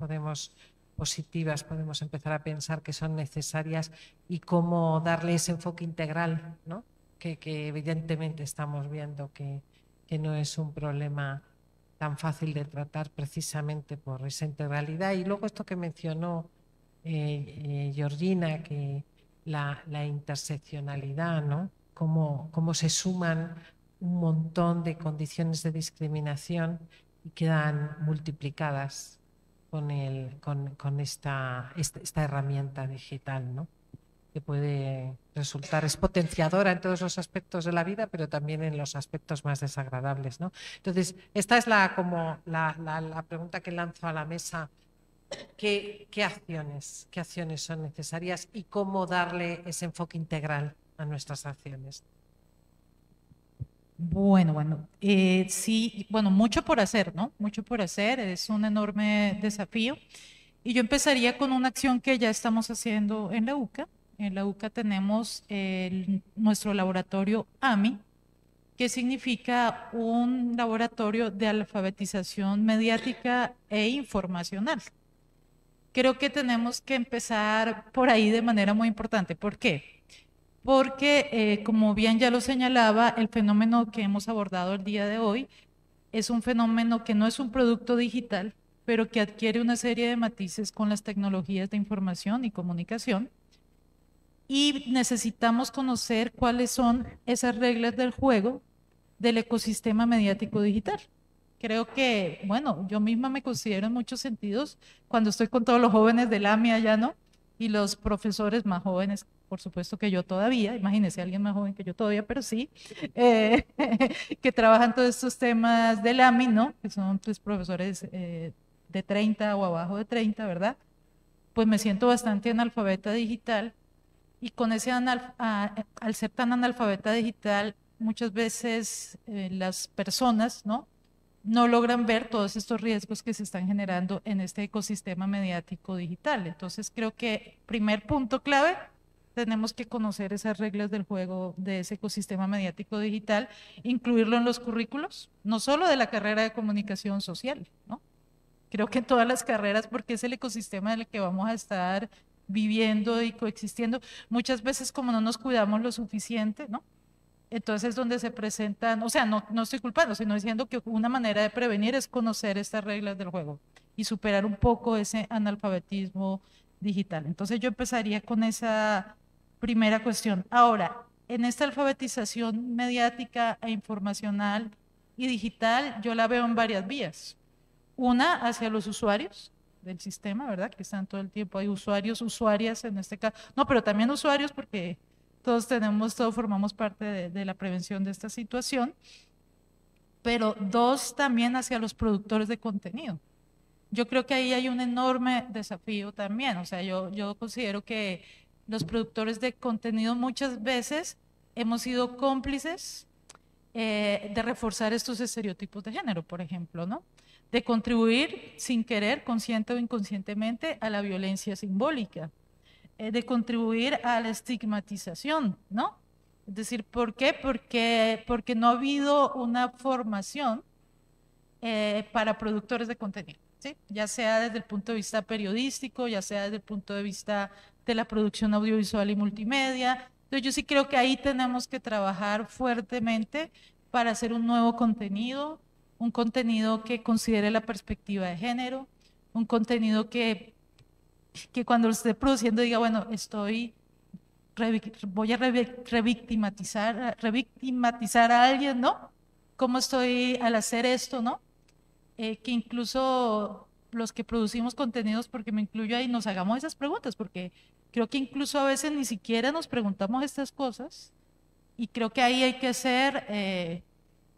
positivas podemos empezar a pensar que son necesarias y cómo darle ese enfoque integral, ¿no? que, evidentemente estamos viendo que, que, no es un problema tan fácil de tratar precisamente por esa integralidad. Y luego esto que mencionó eh, eh, Georgina, que la, interseccionalidad, ¿no? Cómo, cómo se suman un montón de condiciones de discriminación y quedan multiplicadas con, el, con esta, esta, herramienta digital, ¿no? que puede resultar, es potenciadora en todos los aspectos de la vida, pero también en los aspectos más desagradables. ¿no? Entonces, esta es la, como la, la, pregunta que lanzo a la mesa. ¿Qué, ¿Qué, acciones, ¿Qué acciones son necesarias y cómo darle ese enfoque integral a nuestras acciones? Bueno, bueno, eh, sí, bueno, mucho por hacer, ¿no? Mucho por hacer, es un enorme desafío. Y yo empezaría con una acción que ya estamos haciendo en la UCA. En la UCA tenemos nuestro laboratorio AMI, que significa un laboratorio de alfabetización mediática e informacional. Creo que tenemos que empezar por ahí de manera muy importante. ¿Por qué? porque, eh, como bien ya lo señalaba, el fenómeno que hemos abordado el día de hoy es un fenómeno que no es un producto digital, pero que adquiere una serie de matices con las tecnologías de información y comunicación. Y necesitamos conocer cuáles son esas reglas del juego del ecosistema mediático digital. Creo que, bueno, yo misma me considero en muchos sentidos, cuando estoy con todos los jóvenes del AMI allá, ¿no? Y los profesores más jóvenes por supuesto que yo todavía, imagínese alguien más joven que yo todavía, pero sí, eh, que trabajan todos estos temas del AMI, ¿no? Que son tres profesores eh, de 30 o abajo de 30, ¿verdad? Pues me siento bastante analfabeta digital y con ese al ser tan analfabeta digital, muchas veces eh, las personas, ¿no? No logran ver todos estos riesgos que se están generando en este ecosistema mediático digital. Entonces creo que primer punto clave, tenemos que conocer esas reglas del juego de ese ecosistema mediático digital, incluirlo en los currículos, no solo de la carrera de comunicación social, ¿no? Creo que en todas las carreras, porque es el ecosistema en el que vamos a estar viviendo y coexistiendo. Muchas veces como no nos cuidamos lo suficiente, ¿no? Entonces donde se presentan, o sea, no, no estoy culpando, sino diciendo que una manera de prevenir es conocer estas reglas del juego y superar un poco ese analfabetismo digital. Entonces yo empezaría con esa Primera cuestión. Ahora, en esta alfabetización mediática e informacional y digital, yo la veo en varias vías. Una hacia los usuarios del sistema, ¿verdad? Que están todo el tiempo, hay usuarios, usuarias en este caso. No, pero también usuarios porque todos tenemos, todos formamos parte de, la prevención de esta situación. Pero dos, también hacia los productores de contenido. Yo creo que ahí hay un enorme desafío también. O sea, yo, yo considero que los productores de contenido muchas veces hemos sido cómplices eh, de reforzar estos estereotipos de género, por ejemplo, ¿no? De contribuir sin querer, consciente o inconscientemente, a la violencia simbólica, eh, de contribuir a la estigmatización, ¿no? Es decir, ¿por qué? Porque, porque no ha habido una formación eh, para productores de contenido, ¿sí? ya sea desde el punto de vista periodístico, ya sea desde el punto de vista de la producción audiovisual y multimedia. Entonces yo sí creo que ahí tenemos que trabajar fuertemente para hacer un nuevo contenido, un contenido que considere la perspectiva de género, un contenido que, que cuando lo esté produciendo diga, bueno, estoy voy a revictimizar, revictimatizar a alguien, ¿no? ¿Cómo estoy al hacer esto, no? Eh, que incluso los que producimos contenidos, porque me incluyo ahí, nos hagamos esas preguntas, porque creo que incluso a veces ni siquiera nos preguntamos estas cosas y creo que ahí hay que hacer eh,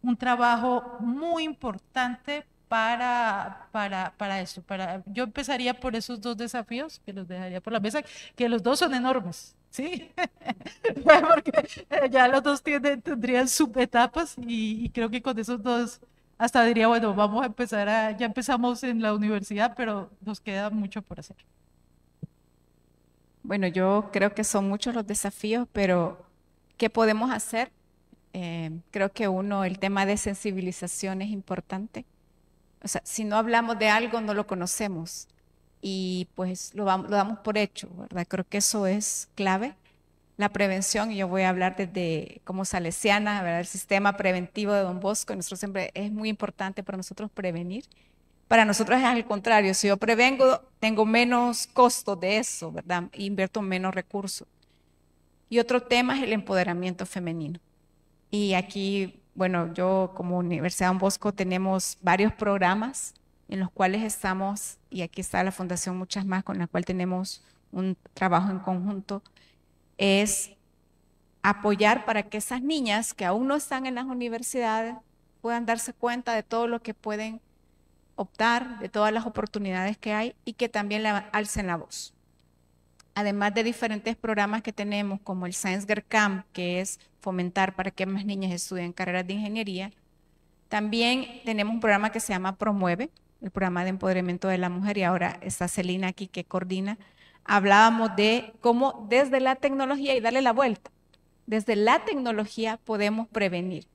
un trabajo muy importante para, para, para esto. Para, yo empezaría por esos dos desafíos, que los dejaría por la mesa, que los dos son enormes. Sí, porque ya los dos tendrían subetapas y, y creo que con esos dos hasta diría, bueno, vamos a empezar a, ya empezamos en la universidad, pero nos queda mucho por hacer. Bueno, yo creo que son muchos los desafíos, pero ¿qué podemos hacer? Eh, creo que uno, el tema de sensibilización es importante. O sea, si no hablamos de algo, no lo conocemos y pues lo, lo damos por hecho, ¿verdad? Creo que eso es clave la prevención, y yo voy a hablar desde como salesiana, ¿verdad? el sistema preventivo de Don Bosco, nosotros siempre es muy importante para nosotros prevenir. Para nosotros es al contrario, si yo prevengo, tengo menos costo de eso, ¿verdad? Invierto menos recursos. Y otro tema es el empoderamiento femenino. Y aquí, bueno, yo como Universidad Don Bosco tenemos varios programas en los cuales estamos, y aquí está la Fundación Muchas Más, con la cual tenemos un trabajo en conjunto es apoyar para que esas niñas que aún no están en las universidades puedan darse cuenta de todo lo que pueden optar, de todas las oportunidades que hay y que también le alcen la voz. Además de diferentes programas que tenemos, como el Science Girl Camp, que es fomentar para que más niñas estudien carreras de ingeniería, también tenemos un programa que se llama Promueve, el programa de empoderamiento de la mujer, y ahora está Celina aquí que coordina hablábamos de cómo desde la tecnología, y darle la vuelta, desde la tecnología podemos prevenir.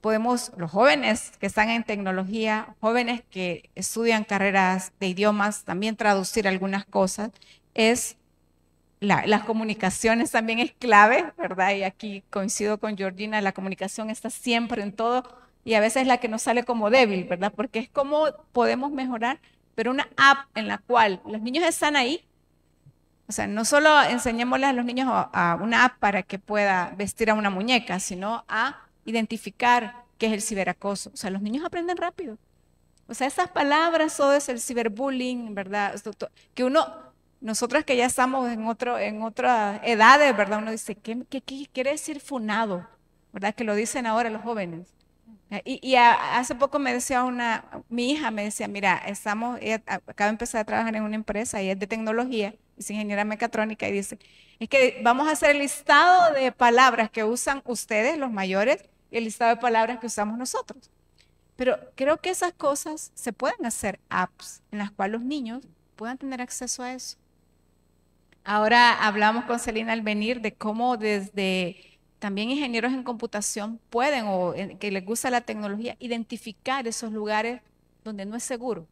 Podemos, los jóvenes que están en tecnología, jóvenes que estudian carreras de idiomas, también traducir algunas cosas, es las comunicaciones también es clave, ¿verdad? Y aquí coincido con Georgina, la comunicación está siempre en todo y a veces es la que nos sale como débil, ¿verdad? Porque es como podemos mejorar pero una app en la cual los niños están ahí. O sea, no solo enseñémosle a los niños a, una app para que pueda vestir a una muñeca, sino a identificar qué es el ciberacoso. O sea, los niños aprenden rápido. O sea, esas palabras, todo es el ciberbullying, ¿verdad? Que uno, nosotras que ya estamos en, otro, en otra edad, ¿verdad? Uno dice, ¿qué, qué, qué quiere decir funado? ¿Verdad? Que lo dicen ahora los jóvenes. Y, hace poco me decía una, mi hija me decía, mira, estamos, ella acaba de empezar a trabajar en una empresa, y es de tecnología, es ingeniera mecatrónica, y dice, es que vamos a hacer el listado de palabras que usan ustedes, los mayores, y el listado de palabras que usamos nosotros. Pero creo que esas cosas se pueden hacer apps en las cuales los niños puedan tener acceso a eso. Ahora hablamos con Celina al venir de cómo desde también ingenieros en computación pueden, o que les gusta la tecnología, identificar esos lugares donde no es seguro.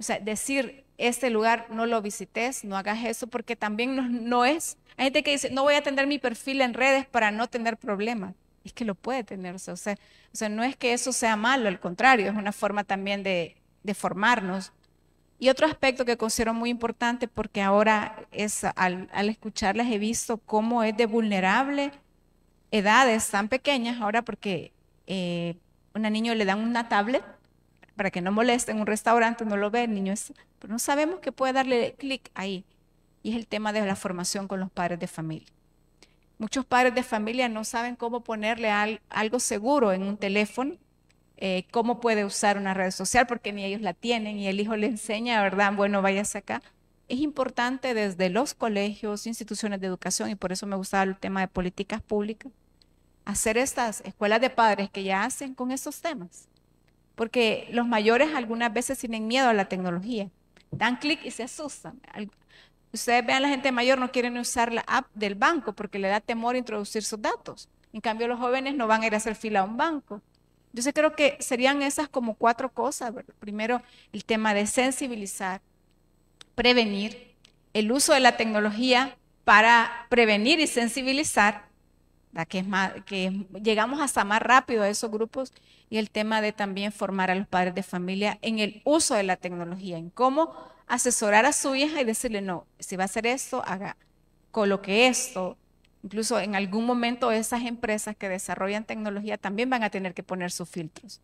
O sea, decir, este lugar no lo visites, no hagas eso, porque también no, es. Hay gente que dice, no voy a tener mi perfil en redes para no tener problemas. Es que lo puede tener. O sea, o sea, no es que eso sea malo, al contrario, es una forma también de, formarnos. Y otro aspecto que considero muy importante, porque ahora es al, al escucharlas he visto cómo es de vulnerable edades tan pequeñas, ahora porque eh, una niño le dan una tablet para que no moleste en un restaurante, no lo ve, el niño es, pero no sabemos que puede darle clic ahí. Y es el tema de la formación con los padres de familia. Muchos padres de familia no saben cómo ponerle algo seguro en un teléfono, eh, cómo puede usar una red social, porque ni ellos la tienen y el hijo le enseña, ¿verdad? Bueno, váyase acá. Es importante desde los colegios, instituciones de educación, y por eso me gustaba el tema de políticas públicas, hacer estas escuelas de padres que ya hacen con esos temas. Porque los mayores algunas veces tienen miedo a la tecnología. Dan clic y se asustan. Ustedes vean, la gente mayor no quiere usar la app del banco porque le da temor introducir sus datos. En cambio, los jóvenes no van a ir a hacer fila a un banco. Yo creo que serían esas como cuatro cosas. Primero, el tema de sensibilizar, prevenir, el uso de la tecnología para prevenir y sensibilizar, que, que llegamos hasta más rápido a esos grupos, y el tema de también formar a los padres de familia en el uso de la tecnología, en cómo asesorar a su hija y decirle, no, si va a hacer esto, haga, coloque esto. Incluso en algún momento esas empresas que desarrollan tecnología también van a tener que poner sus filtros.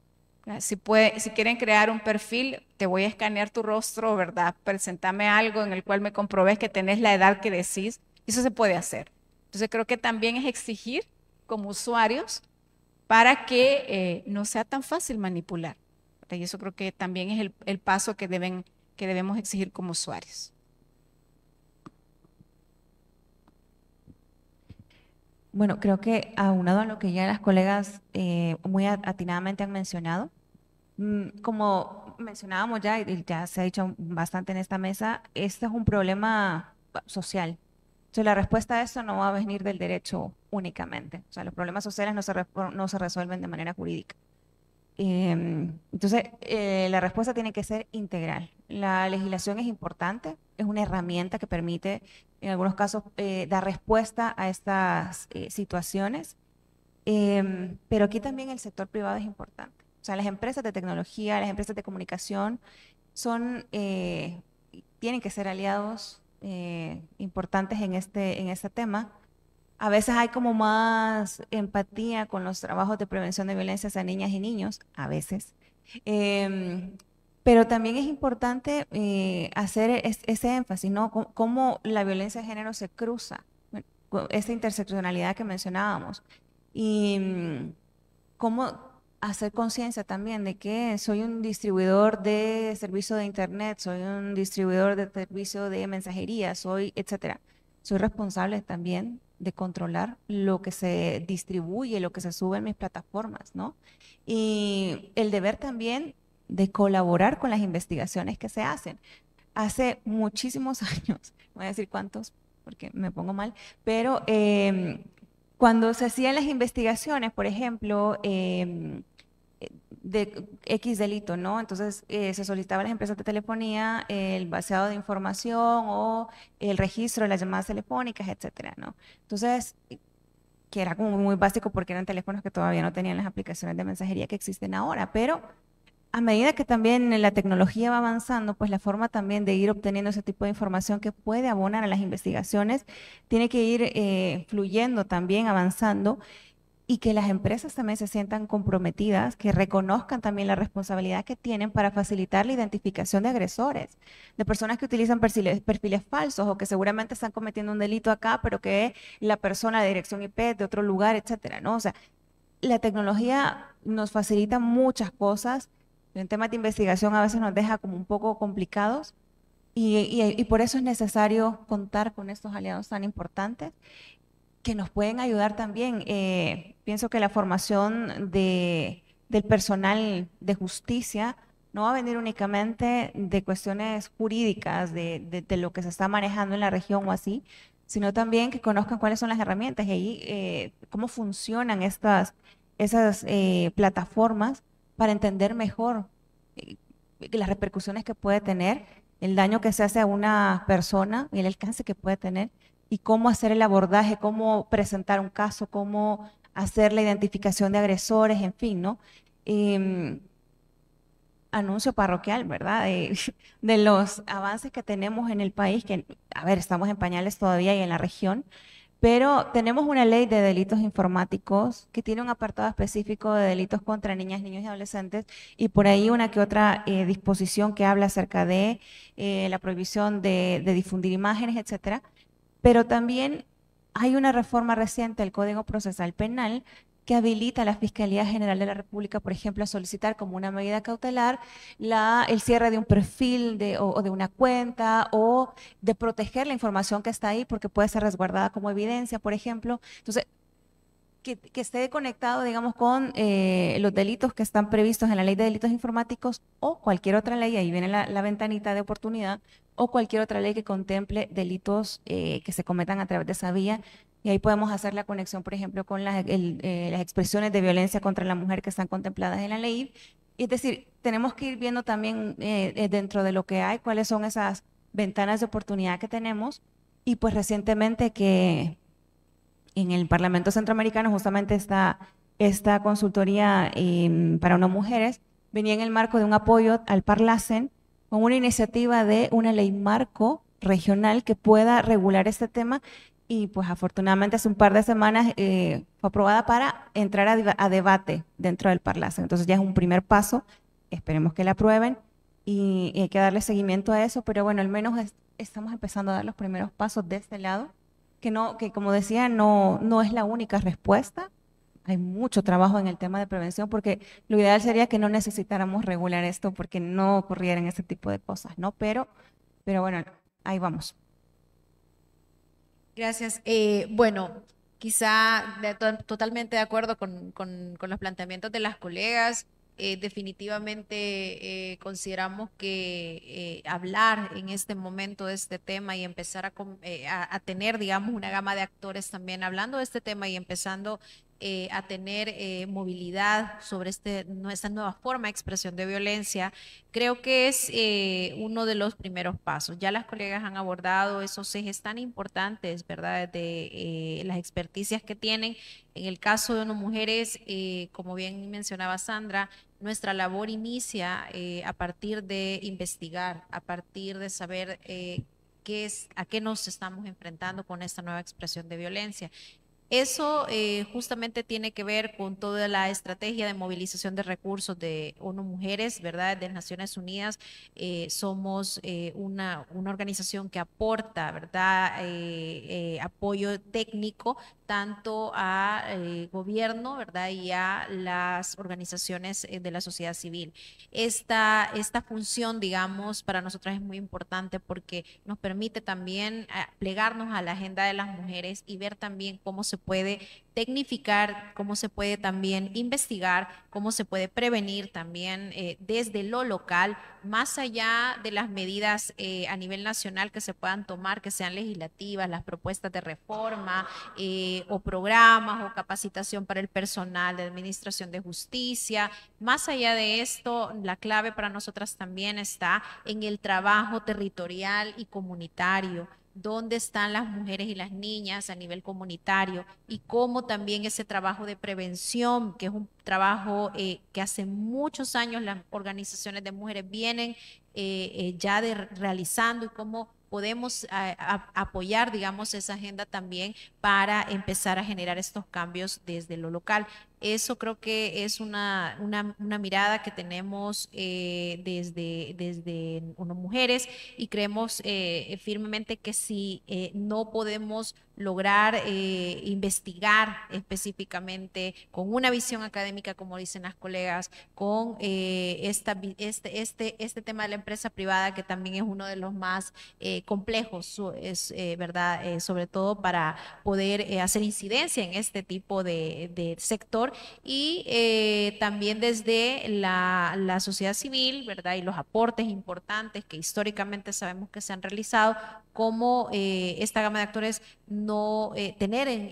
Si, puede, si quieren crear un perfil, te voy a escanear tu rostro, ¿verdad? Presentame algo en el cual me comprobes que tenés la edad que decís. Eso se puede hacer. Entonces creo que también es exigir como usuarios para que eh, no sea tan fácil manipular. Y eso creo que también es el, el paso que, deben, que debemos exigir como usuarios. Bueno, creo que aunado a lo que ya las colegas eh, muy atinadamente han mencionado, mm, como mencionábamos ya y ya se ha dicho bastante en esta mesa, este es un problema social. Entonces, la respuesta a esto no va a venir del derecho únicamente. O sea, los problemas sociales no se, no se resuelven de manera jurídica. Em, entonces, eh, la respuesta tiene que ser integral. La legislación es importante, es una herramienta que permite, en algunos casos, eh, dar respuesta a estas eh, situaciones, em, pero aquí también el sector privado es importante. O sea, las empresas de tecnología, las empresas de comunicación son, tienen que ser aliados importantes en este, en este tema a veces hay como más empatía con los trabajos de prevención de violencias a niñas y niños, a veces. Em, pero también es importante eh, hacer ese énfasis, ¿no? cómo la violencia de género se cruza, esa interseccionalidad que mencionábamos. Y mm, cómo hacer conciencia también de que soy un distribuidor de servicio de Internet, soy un distribuidor de servicio de mensajería, soy, etcétera. Soy responsable también de controlar lo que se distribuye, lo que se sube en mis plataformas, ¿no? Y el deber también de colaborar con las investigaciones que se hacen. Hace muchísimos años, voy a decir cuántos, porque me pongo mal, pero em, cuando se hacían las investigaciones, por ejemplo, eh, de X delito, ¿no? Entonces eh, se solicitaba a las empresas de telefonía el vaciado de información o el registro de las llamadas telefónicas, etcétera, ¿no? Entonces, que era como muy básico porque eran teléfonos que todavía no tenían las aplicaciones de mensajería que existen ahora, pero a medida que también la tecnología va avanzando, pues la forma también de ir obteniendo ese tipo de información que puede abonar a las investigaciones tiene que ir eh, fluyendo también, avanzando y que las empresas también se sientan comprometidas, que reconozcan también la responsabilidad que tienen para facilitar la identificación de agresores, de personas que utilizan perfiles, falsos o que seguramente están cometiendo un delito acá, pero que la persona de dirección IP de otro lugar, etcétera, ¿no? O sea, la tecnología nos facilita muchas cosas, en temas de investigación a veces nos deja como un poco complicados, y, y, por eso es necesario contar con estos aliados tan importantes que nos pueden ayudar también. Eh, pienso que la formación de, del personal de justicia no va a venir únicamente de cuestiones jurídicas, de, de, lo que se está manejando en la región o así, sino también que conozcan cuáles son las herramientas y ahí eh, cómo funcionan estas esas eh, plataformas para entender mejor las repercusiones que puede tener, el daño que se hace a una persona y el alcance que puede tener y cómo hacer el abordaje, cómo presentar un caso, cómo hacer la identificación de agresores, en fin, ¿no? Em, anuncio parroquial, ¿verdad? De, los avances que tenemos en el país, que, a ver, estamos en pañales todavía y en la región, pero tenemos una ley de delitos informáticos que tiene un apartado específico de delitos contra niñas, niños y adolescentes y por ahí una que otra eh, disposición que habla acerca de eh, la prohibición de, de difundir imágenes, etcétera. Pero también hay una reforma reciente del Código Procesal Penal que habilita a la Fiscalía General de la República, por ejemplo, a solicitar como una medida cautelar la, el cierre de un perfil de, o, de una cuenta o de proteger la información que está ahí porque puede ser resguardada como evidencia, por ejemplo. Entonces, que, esté conectado, digamos, con eh, los delitos que están previstos en la ley de delitos informáticos o cualquier otra ley, ahí viene la, la ventanita de oportunidad, o cualquier otra ley que contemple delitos eh, que se cometan a través de esa vía. Y ahí podemos hacer la conexión, por ejemplo, con las, eh, expresiones de violencia contra la mujer que están contempladas en la ley. Es decir, tenemos que ir viendo también eh, dentro de lo que hay, cuáles son esas ventanas de oportunidad que tenemos. Y pues recientemente que en el Parlamento Centroamericano justamente esta, esta consultoría eh, para unas mujeres venía en el marco de un apoyo al Parlacen con una iniciativa de una ley marco regional que pueda regular este tema y pues afortunadamente hace un par de semanas eh, fue aprobada para entrar a, debate dentro del Parlacen. Entonces ya es un primer paso, esperemos que la aprueben y, hay que darle seguimiento a eso, pero bueno, al menos es, estamos empezando a dar los primeros pasos de este lado que no, que como decía, no, no es la única respuesta. Hay mucho trabajo en el tema de prevención porque lo ideal sería que no necesitáramos regular esto porque no ocurrieran ese tipo de cosas, ¿no? Pero, pero bueno, ahí vamos. Gracias. Eh, bueno, quizá totalmente de acuerdo con, con, con, los planteamientos de las colegas. Eh, definitivamente eh, consideramos que eh, hablar en este momento de este tema y empezar eh, a, tener, digamos, una gama de actores también hablando de este tema y empezando eh, a tener eh, movilidad sobre este, esta nueva forma de expresión de violencia, creo que es eh, uno de los primeros pasos. Ya las colegas han abordado esos ejes tan importantes, ¿verdad? De las experticias que tienen. En el caso de unas mujeres, como bien mencionaba Sandra, nuestra labor inicia a partir de investigar, a partir de saber qué es, a qué nos estamos enfrentando con esta nueva expresión de violencia. Eso eh, justamente tiene que ver con toda la estrategia de movilización de recursos de ONU Mujeres, ¿verdad? De Naciones Unidas. Eh, somos eh, una, una, organización que aporta, ¿verdad? Apoyo técnico tanto al gobierno, ¿verdad? Y a las organizaciones de la sociedad civil. Esta, esta función, digamos, para nosotras es muy importante porque nos permite también plegarnos a la agenda de las mujeres y ver también cómo se puede tecnificar, cómo se puede también investigar, cómo se puede prevenir también eh, desde lo local, más allá de las medidas eh, a nivel nacional que se puedan tomar, que sean legislativas, las propuestas de reforma eh, o programas o capacitación para el personal de administración de justicia. Más allá de esto, la clave para nosotras también está en el trabajo territorial y comunitario dónde están las mujeres y las niñas a nivel comunitario y cómo también ese trabajo de prevención, que es un trabajo eh, que hace muchos años las organizaciones de mujeres vienen eh, eh, ya de, realizando y cómo podemos apoyar, digamos, esa agenda también para empezar a generar estos cambios desde lo local. Eso creo que es una, una, una mirada que tenemos eh, desde, desde unas mujeres y creemos eh, firmemente que si eh, no podemos lograr eh, investigar específicamente con una visión académica, como dicen las colegas, con eh, esta, este, este, este tema de la empresa privada, que también es uno de los más complejos, es verdad, sobre todo para poder hacer incidencia en este tipo de, de sector y también desde la, la sociedad civil, ¿verdad? Y los aportes importantes que históricamente sabemos que se han realizado, como esta gama de actores no eh, tener en,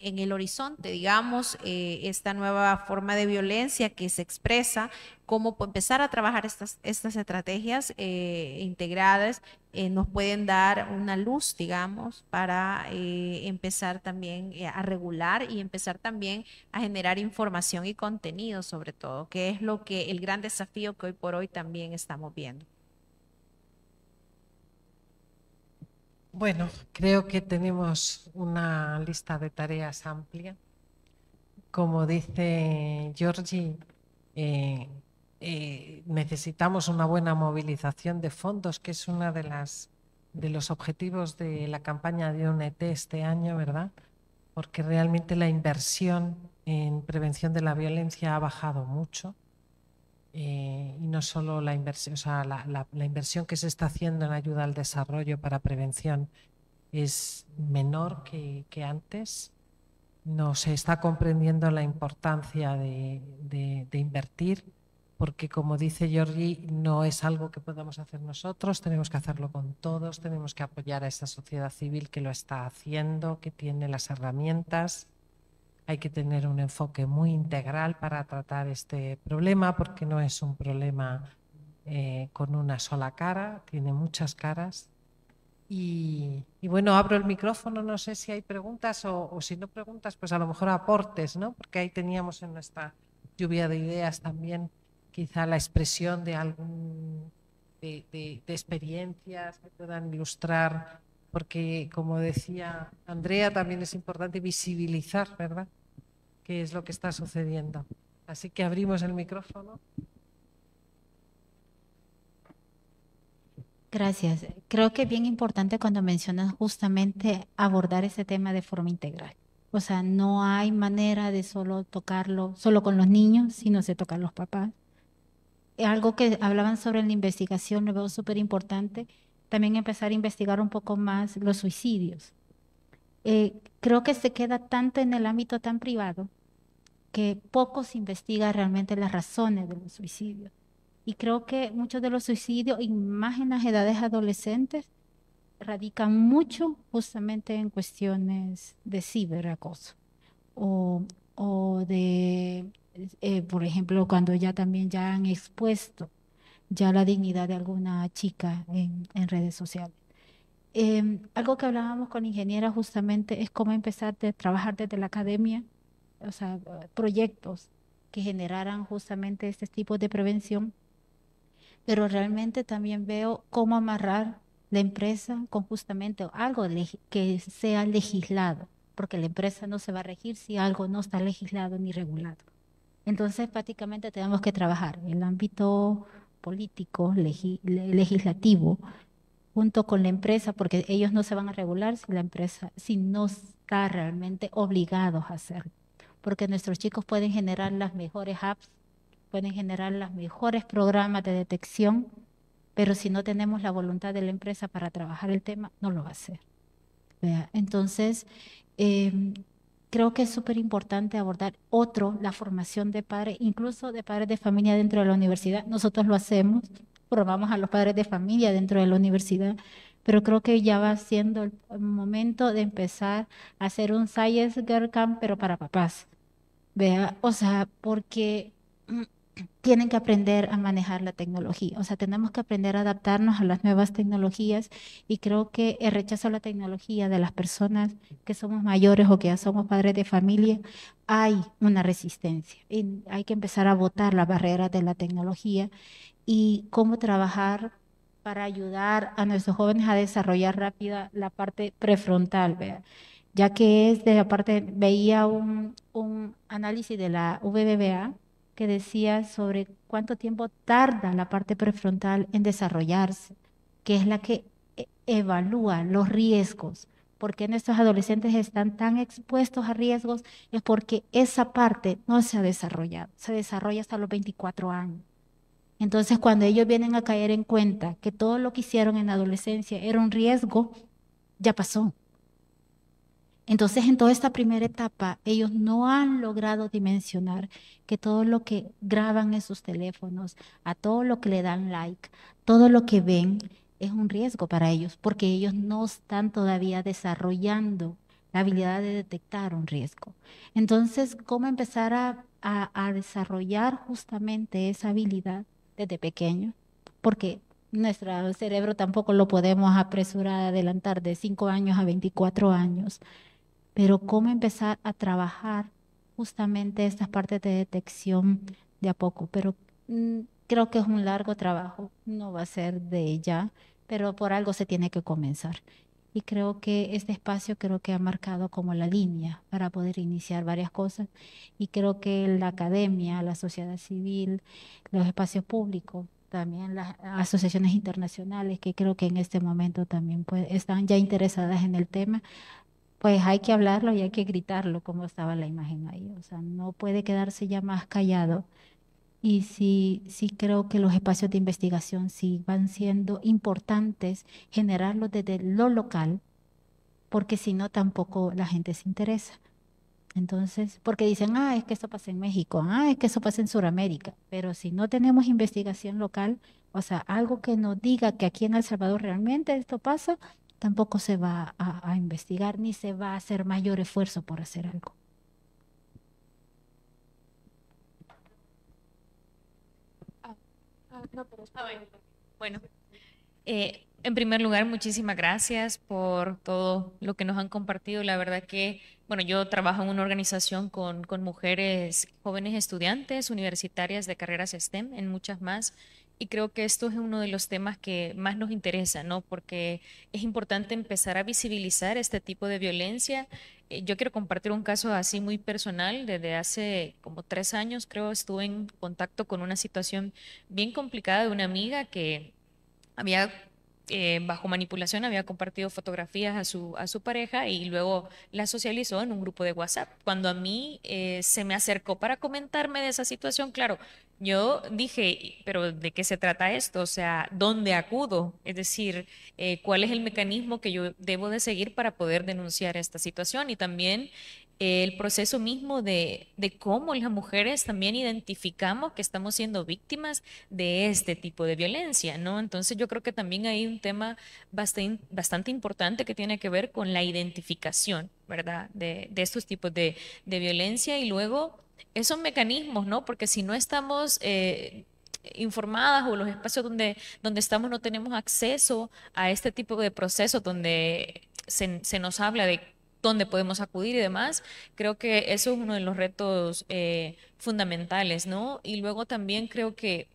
en, el horizonte, digamos, eh, esta nueva forma de violencia que se expresa, cómo empezar a trabajar estas, estrategias eh, integradas eh, nos pueden dar una luz, digamos, para eh, empezar también a regular y empezar también a generar información y contenido sobre todo, que es lo que el gran desafío que hoy por hoy también estamos viendo. Bueno, creo que tenemos una lista de tareas amplia. Como dice Georgie, eh, necesitamos una buena movilización de fondos, que es uno de, de los objetivos de la campaña de UNET este año, ¿verdad? Porque realmente la inversión en prevención de la violencia ha bajado mucho. Eh, y no solo la inversión, o sea, la, la, la, inversión que se está haciendo en ayuda al desarrollo para prevención es menor que, que antes. no se está comprendiendo la importancia de, invertir, porque como dice Giorgi, no es algo que podamos hacer nosotros, tenemos que hacerlo con todos, tenemos que apoyar a esa sociedad civil que lo está haciendo, que tiene las herramientas. Hay que tener un enfoque muy integral para tratar este problema, porque no es un problema eh, con una sola cara, tiene muchas caras y, bueno, abro el micrófono, no sé si hay preguntas o, si no preguntas, pues a lo mejor aportes, ¿no? Porque ahí teníamos en nuestra lluvia de ideas también quizá la expresión de algún de, experiencias que puedan ilustrar, porque como decía Andrea, también es importante visibilizar, ¿verdad? ¿Qué es lo que está sucediendo? Así que abrimos el micrófono. Gracias. Creo que es bien importante cuando mencionas justamente abordar ese tema de forma integral. O sea, no hay manera de solo tocarlo solo con los niños, sino se tocan los papás. Algo que hablaban sobre la investigación, lo veo súper importante, también empezar a investigar un poco más los suicidios. Eh, creo que se queda tanto en el ámbito tan privado que poco se investiga realmente las razones de los suicidios. Y creo que muchos de los suicidios, y más en las edades adolescentes, radican mucho justamente en cuestiones de ciberacoso o, o de, eh, por ejemplo, cuando ya también ya han expuesto ya la dignidad de alguna chica en, redes sociales. Em, algo que hablábamos con ingeniera justamente es cómo empezar a trabajar desde la academia, o sea, proyectos que generaran justamente este tipo de prevención pero realmente también veo cómo amarrar la empresa con justamente algo que sea legislado, porque la empresa no se va a regir si algo no está legislado ni regulado. Entonces, prácticamente tenemos que trabajar el ámbito político, legislativo, junto con la empresa, porque ellos no se van a regular si la empresa, si no está realmente obligados a hacerlo. Porque nuestros chicos pueden generar las mejores apps pueden generar los mejores programas de detección, pero si no tenemos la voluntad de la empresa para trabajar el tema, no lo va a hacer. Entonces, em, creo que es súper importante abordar otro, la formación de padres, incluso de padres de familia dentro de la universidad. Nosotros lo hacemos, formamos a los padres de familia dentro de la universidad, pero creo que ya va siendo el momento de empezar a hacer un Science Girl Camp, pero para papás. Vea, o sea, porque mm, tienen que aprender a manejar la tecnología. O sea, tenemos que aprender a adaptarnos a las nuevas tecnologías y creo que el rechazo a la tecnología de las personas que somos mayores o que ya somos padres de familia, hay una resistencia. Y hay que empezar a votar las barreras de la tecnología y cómo trabajar para ayudar a nuestros jóvenes a desarrollar rápida la parte prefrontal, ya que es de la parte, veía un, un análisis de la VBBA, que decía sobre cuánto tiempo tarda la parte prefrontal en desarrollarse, que es la que e, evalúa los riesgos. ¿Por qué nuestros adolescentes están tan expuestos a riesgos? Es porque esa parte no se ha desarrollado, se desarrolla hasta los 24 años. Entonces, cuando ellos vienen a caer en cuenta que todo lo que hicieron en la adolescencia era un riesgo, ya pasó. Entonces, en toda esta primera etapa, ellos no han logrado dimensionar que todo lo que graban en sus teléfonos, a todo lo que le dan like, todo lo que ven, es un riesgo para ellos, porque ellos no están todavía desarrollando la habilidad de detectar un riesgo. Entonces, ¿cómo empezar a, a desarrollar justamente esa habilidad desde pequeño? Porque nuestro cerebro tampoco lo podemos apresurar, adelantar de 5 años a 24 años pero cómo empezar a trabajar justamente estas partes de detección de a poco. Pero mm, creo que es un largo trabajo, no va a ser de ya, pero por algo se tiene que comenzar. Y creo que este espacio creo que ha marcado como la línea para poder iniciar varias cosas. Y creo que la academia, la sociedad civil, los espacios públicos, también las asociaciones internacionales que creo que en este momento también están ya interesadas en el tema, pues hay que hablarlo y hay que gritarlo, como estaba la imagen ahí. O sea, no puede quedarse ya más callado. Y sí, sí creo que los espacios de investigación sí van siendo importantes generarlos desde lo local, porque si no tampoco la gente se interesa. Entonces, porque dicen, ah, es que eso pasa en México, ah, es que eso pasa en Sudamérica, pero si no tenemos investigación local, o sea, algo que nos diga que aquí en El Salvador realmente esto pasa, tampoco se va a, investigar ni se va a hacer mayor esfuerzo por hacer algo. Bueno, eh, en primer lugar, muchísimas gracias por todo lo que nos han compartido. La verdad que, bueno, yo trabajo en una organización con, con mujeres jóvenes estudiantes universitarias de carreras STEM, en muchas más. Y creo que esto es uno de los temas que más nos interesa, ¿no? Porque es importante empezar a visibilizar este tipo de violencia. Eh, yo quiero compartir un caso así muy personal. Desde hace como tres años, creo, estuve en contacto con una situación bien complicada de una amiga que había eh, bajo manipulación había compartido fotografías a su, a su pareja y luego la socializó en un grupo de WhatsApp. Cuando a mí eh, se me acercó para comentarme de esa situación, claro, yo dije, pero ¿de qué se trata esto? O sea, ¿dónde acudo? Es decir, eh, ¿cuál es el mecanismo que yo debo de seguir para poder denunciar esta situación? Y también el proceso mismo de, de, cómo las mujeres también identificamos que estamos siendo víctimas de este tipo de violencia, ¿no? Entonces yo creo que también hay un tema bastante, bastante importante que tiene que ver con la identificación, ¿verdad? De, de estos tipos de, de, violencia y luego esos mecanismos, ¿no? Porque si no estamos... Eh, informadas o los espacios donde, donde estamos no tenemos acceso a este tipo de procesos donde se, se nos habla de dónde podemos acudir y demás, creo que eso es uno de los retos eh, fundamentales, ¿no? Y luego también creo que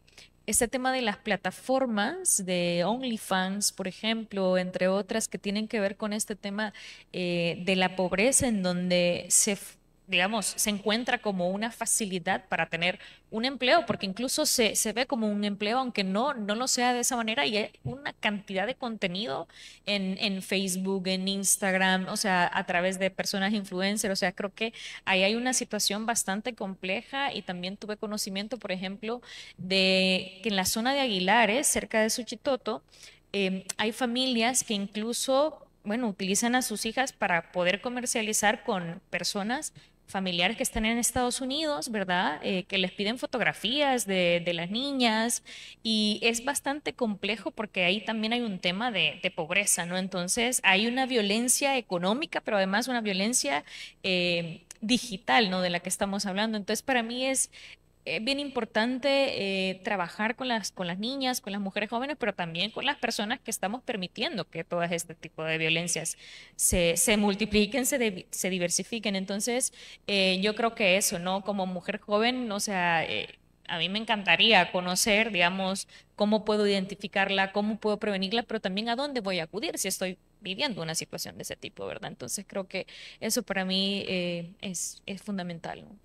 este tema de las plataformas de OnlyFans, por ejemplo, entre otras que tienen que ver con este tema eh, de la pobreza en donde se digamos, se encuentra como una facilidad para tener un empleo, porque incluso se, se, ve como un empleo, aunque no, no lo sea de esa manera, y hay una cantidad de contenido en, en Facebook, en Instagram, o sea, a través de personas influencers, o sea, creo que ahí hay una situación bastante compleja y también tuve conocimiento, por ejemplo, de que en la zona de Aguilares, cerca de Suchitoto, eh, hay familias que incluso bueno, utilizan a sus hijas para poder comercializar con personas familiares que están en Estados Unidos, ¿verdad? Eh, que les piden fotografías de, de, las niñas y es bastante complejo porque ahí también hay un tema de, de, pobreza, ¿no? Entonces hay una violencia económica, pero además una violencia eh, digital, ¿no? De la que estamos hablando. Entonces para mí es, es bien importante eh, trabajar con las, con las niñas, con las mujeres jóvenes, pero también con las personas que estamos permitiendo que todo este tipo de violencias se, se multipliquen, se, de, se, diversifiquen. Entonces, eh, yo creo que eso, ¿no? Como mujer joven, o sea, eh, a mí me encantaría conocer, digamos, cómo puedo identificarla, cómo puedo prevenirla, pero también a dónde voy a acudir si estoy viviendo una situación de ese tipo, ¿verdad? Entonces, creo que eso para mí eh, es, es fundamental. ¿no?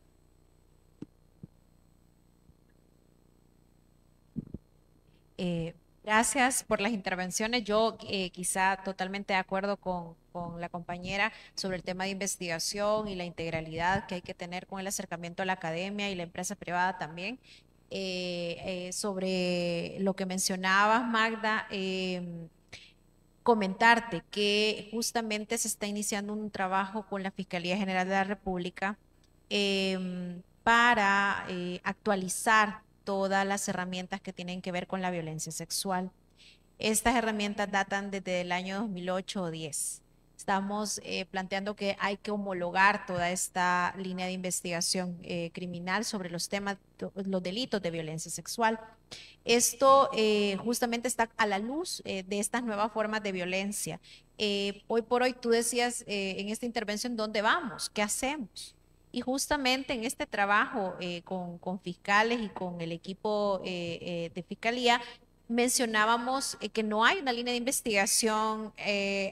Eh, gracias por las intervenciones. Yo eh, quizá totalmente de acuerdo con, la compañera sobre el tema de investigación y la integralidad que hay que tener con el acercamiento a la academia y la empresa privada también. Eh, sobre lo que mencionabas, Magda, em, comentarte que justamente se está iniciando un trabajo con la Fiscalía General de la República em, para actualizar todas las herramientas que tienen que ver con la violencia sexual. Estas herramientas datan desde el año 2008 o 10. Estamos eh, planteando que hay que homologar toda esta línea de investigación eh, criminal sobre los temas, los delitos de violencia sexual. Esto eh, justamente está a la luz de estas nuevas formas de violencia. Hoy por hoy tú decías en esta intervención, ¿dónde vamos? ¿Qué hacemos? Y justamente en este trabajo eh, con, fiscales y con el equipo eh, eh, de fiscalía, mencionábamos que no hay una línea de investigación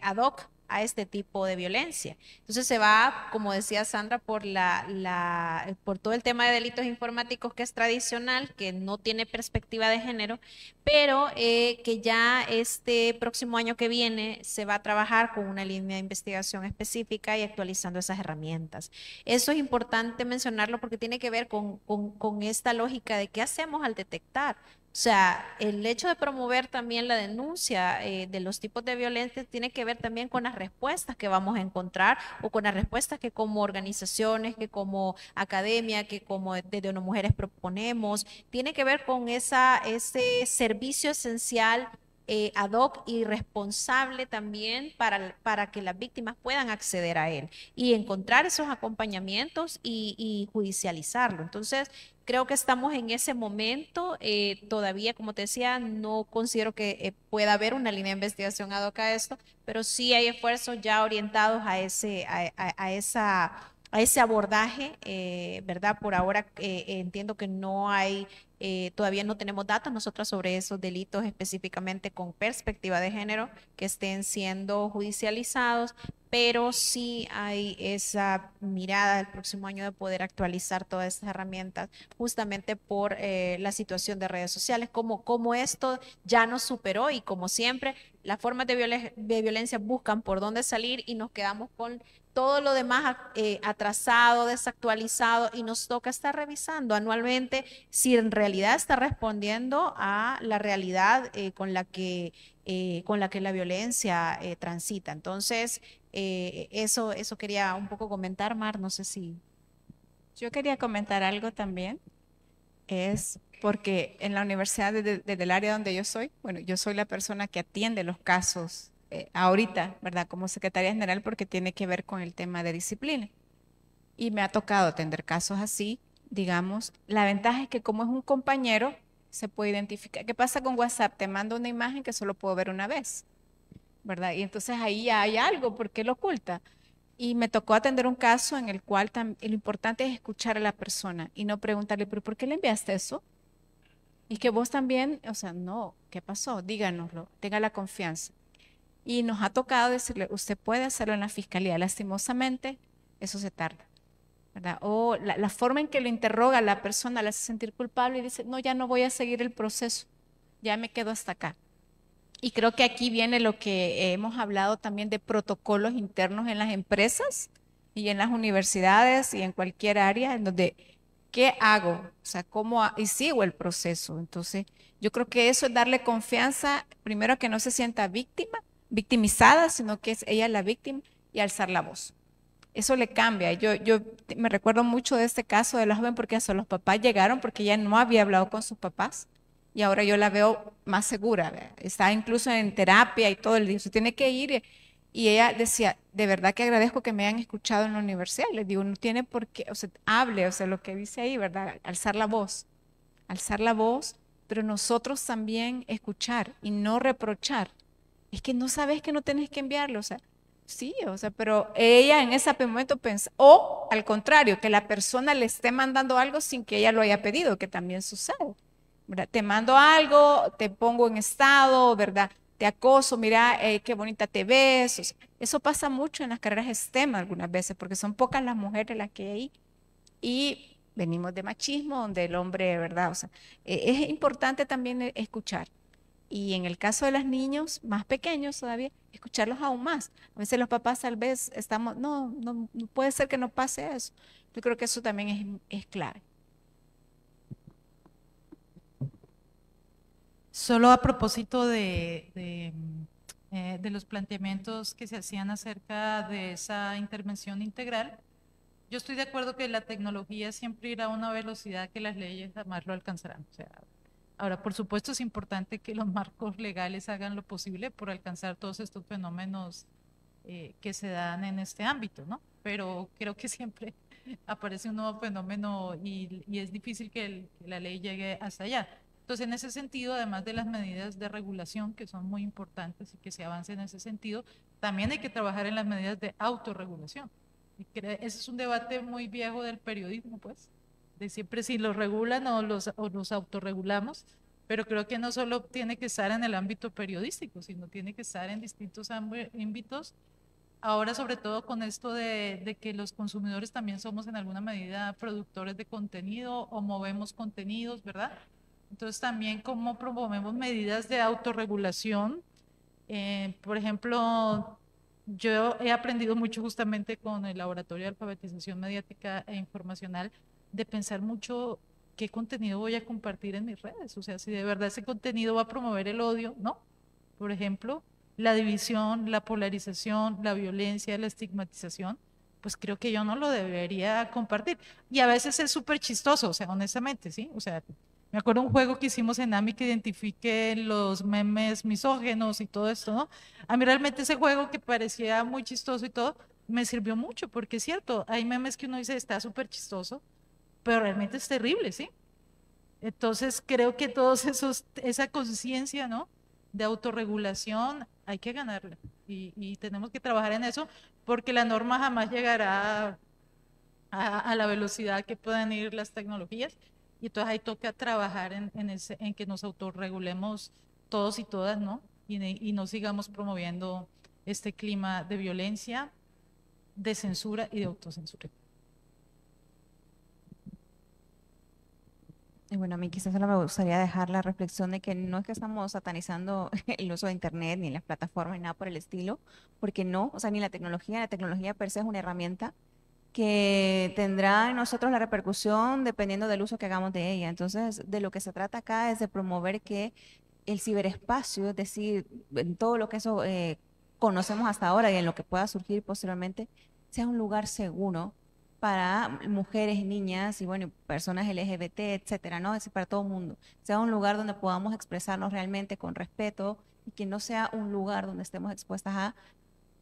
ad hoc a este tipo de violencia. Entonces se va, como decía Sandra, por, la, por todo el tema de delitos informáticos que es tradicional, que no tiene perspectiva de género, pero eh, que ya este próximo año que viene se va a trabajar con una línea de investigación específica y actualizando esas herramientas. Eso es importante mencionarlo porque tiene que ver con, con esta lógica de qué hacemos al detectar O sea, el hecho de promover también la denuncia eh, de los tipos de violencia tiene que ver también con las respuestas que vamos a encontrar o con las respuestas que como organizaciones, que como academia, que como desde Uno Mujeres proponemos. Tiene que ver con esa, ese servicio esencial eh, ad hoc y responsable también para, para que las víctimas puedan acceder a él y encontrar esos acompañamientos y, judicializarlo. Entonces, creo que estamos en ese momento. Eh, todavía, como te decía, no considero que eh, pueda haber una línea de investigación ad hoc a esto, pero sí hay esfuerzos ya orientados a ese, a, a esa a ese abordaje, eh, ¿verdad? Por ahora eh, entiendo que no hay, eh, todavía no tenemos datos nosotros sobre esos delitos específicamente con perspectiva de género que estén siendo judicializados, pero sí hay esa mirada el próximo año de poder actualizar todas esas herramientas justamente por la situación de redes sociales, como, como esto ya nos superó y como siempre, las formas de violencia buscan por dónde salir y nos quedamos con todo lo demás eh, atrasado, desactualizado y nos toca estar revisando anualmente si en realidad está respondiendo a la realidad eh, con, la que, eh, con la que la violencia transita. Entonces, eso, eso quería un poco comentar, Mar, no sé si... Yo quería comentar algo también, es porque en la universidad, desde, desde el área donde yo soy, bueno, yo soy la persona que atiende los casos eh, ahorita, ¿verdad? Como secretaria general porque tiene que ver con el tema de disciplina. Y me ha tocado atender casos así, digamos. La ventaja es que como es un compañero, se puede identificar. ¿Qué pasa con WhatsApp? Te mando una imagen que solo puedo ver una vez, ¿verdad? Y entonces ahí ya hay algo, ¿por qué lo oculta? Y me tocó atender un caso en el cual lo importante es escuchar a la persona y no preguntarle, ¿pero por qué le enviaste eso? Y que vos también, o sea, no, ¿qué pasó? Díganoslo, tenga la confianza. Y nos ha tocado decirle, usted puede hacerlo en la fiscalía. Lastimosamente, eso se tarda. ¿verdad? O la, forma en que lo interroga la persona le hace sentir culpable y dice, no, ya no voy a seguir el proceso, ya me quedo hasta acá. Y creo que aquí viene lo que hemos hablado también de protocolos internos en las empresas y en las universidades y en cualquier área en donde, ¿qué hago? O sea, ¿cómo? Y sigo el proceso. Entonces, yo creo que eso es darle confianza, primero, que no se sienta víctima victimizada, sino que es ella la víctima y alzar la voz. Eso le cambia. Yo, yo me recuerdo mucho de este caso de la joven porque hasta los papás llegaron porque ella no había hablado con sus papás y ahora yo la veo más segura. Está incluso en terapia y todo. El día se tiene que ir. Y ella decía, de verdad que agradezco que me hayan escuchado en la universidad. Le digo, no tiene por qué, o sea, hable, o sea, lo que dice ahí, ¿verdad? Alzar la voz. Alzar la voz, pero nosotros también escuchar y no reprochar es que no sabes que no tienes que enviarlo, o sea, sí, o sea, pero ella en ese momento pensa, o al contrario, que la persona le esté mandando algo sin que ella lo haya pedido, que también sucede. ¿verdad? Te mando algo, te pongo en estado, ¿verdad? Te acoso, mira eh, qué bonita te ves. eso pasa mucho en las carreras STEM algunas veces, porque son pocas las mujeres las que hay. Y venimos de machismo, donde el hombre, ¿verdad? O sea, e, es importante también escuchar. Y en el caso de los niños más pequeños todavía, escucharlos aún más. A veces los papás tal vez estamos, no, no, puede ser que no pase eso. Yo creo que eso también es, es clave. Solo a propósito de, de, eh, de, los planteamientos que se hacían acerca de esa intervención integral, yo estoy de acuerdo que la tecnología siempre irá a una velocidad que las leyes jamás lo alcanzarán. O sea, Ahora, por supuesto, es importante que los marcos legales hagan lo posible por alcanzar todos estos fenómenos eh, que se dan en este ámbito, ¿no? Pero creo que siempre aparece un nuevo fenómeno y, es difícil que, la ley llegue hasta allá. Entonces, en ese sentido, además de las medidas de regulación, que son muy importantes y que se avance en ese sentido, también hay que trabajar en las medidas de autorregulación. Y ese es un debate muy viejo del periodismo, pues de siempre si los regulan o los, o los autorregulamos, pero creo que no solo tiene que estar en el ámbito periodístico, sino tiene que estar en distintos ámbitos. Ahora, sobre todo con esto de, de, que los consumidores también somos en alguna medida productores de contenido o movemos contenidos, ¿verdad? Entonces, también cómo promovemos medidas de autorregulación. Eh, por ejemplo, yo he aprendido mucho justamente con el Laboratorio de Alfabetización Mediática e Informacional de pensar mucho ¿qué contenido voy a compartir en mis redes? O sea, si de verdad ese contenido va a promover el odio, ¿no? Por ejemplo, la división, la polarización, la violencia, la estigmatización, pues creo que yo no lo debería compartir. Y a veces es súper chistoso, o sea, honestamente, ¿sí? O sea, me acuerdo un juego que hicimos en AMI que identifique los memes misógenos y todo esto, ¿no? A mí realmente ese juego que parecía muy chistoso y todo, me sirvió mucho, porque es cierto, hay memes que uno dice está súper chistoso, pero realmente es terrible, ¿sí? Entonces creo que todos esos, esa conciencia, ¿no? De autorregulación hay que ganarla y, y, tenemos que trabajar en eso porque la norma jamás llegará a, a, la velocidad que puedan ir las tecnologías y entonces ahí toca trabajar en, en, ese, en que nos autorregulemos todos y todas, ¿no? Y, y no sigamos promoviendo este clima de violencia, de censura y de autocensura. Y bueno, a mí quizás solo me gustaría dejar la reflexión de que no es que estamos satanizando el uso de Internet ni las plataformas ni nada por el estilo, porque no, o sea, ni la tecnología, la tecnología per se es una herramienta que tendrá en nosotros la repercusión dependiendo del uso que hagamos de ella. Entonces, de lo que se trata acá es de promover que el ciberespacio, es decir, en todo lo que eso eh, conocemos hasta ahora y en lo que pueda surgir posteriormente, sea un lugar seguro para mujeres, niñas y bueno, personas LGBT, etcétera, ¿no? Es para todo el mundo. Sea un lugar donde podamos expresarnos realmente con respeto y que no sea un lugar donde estemos expuestas a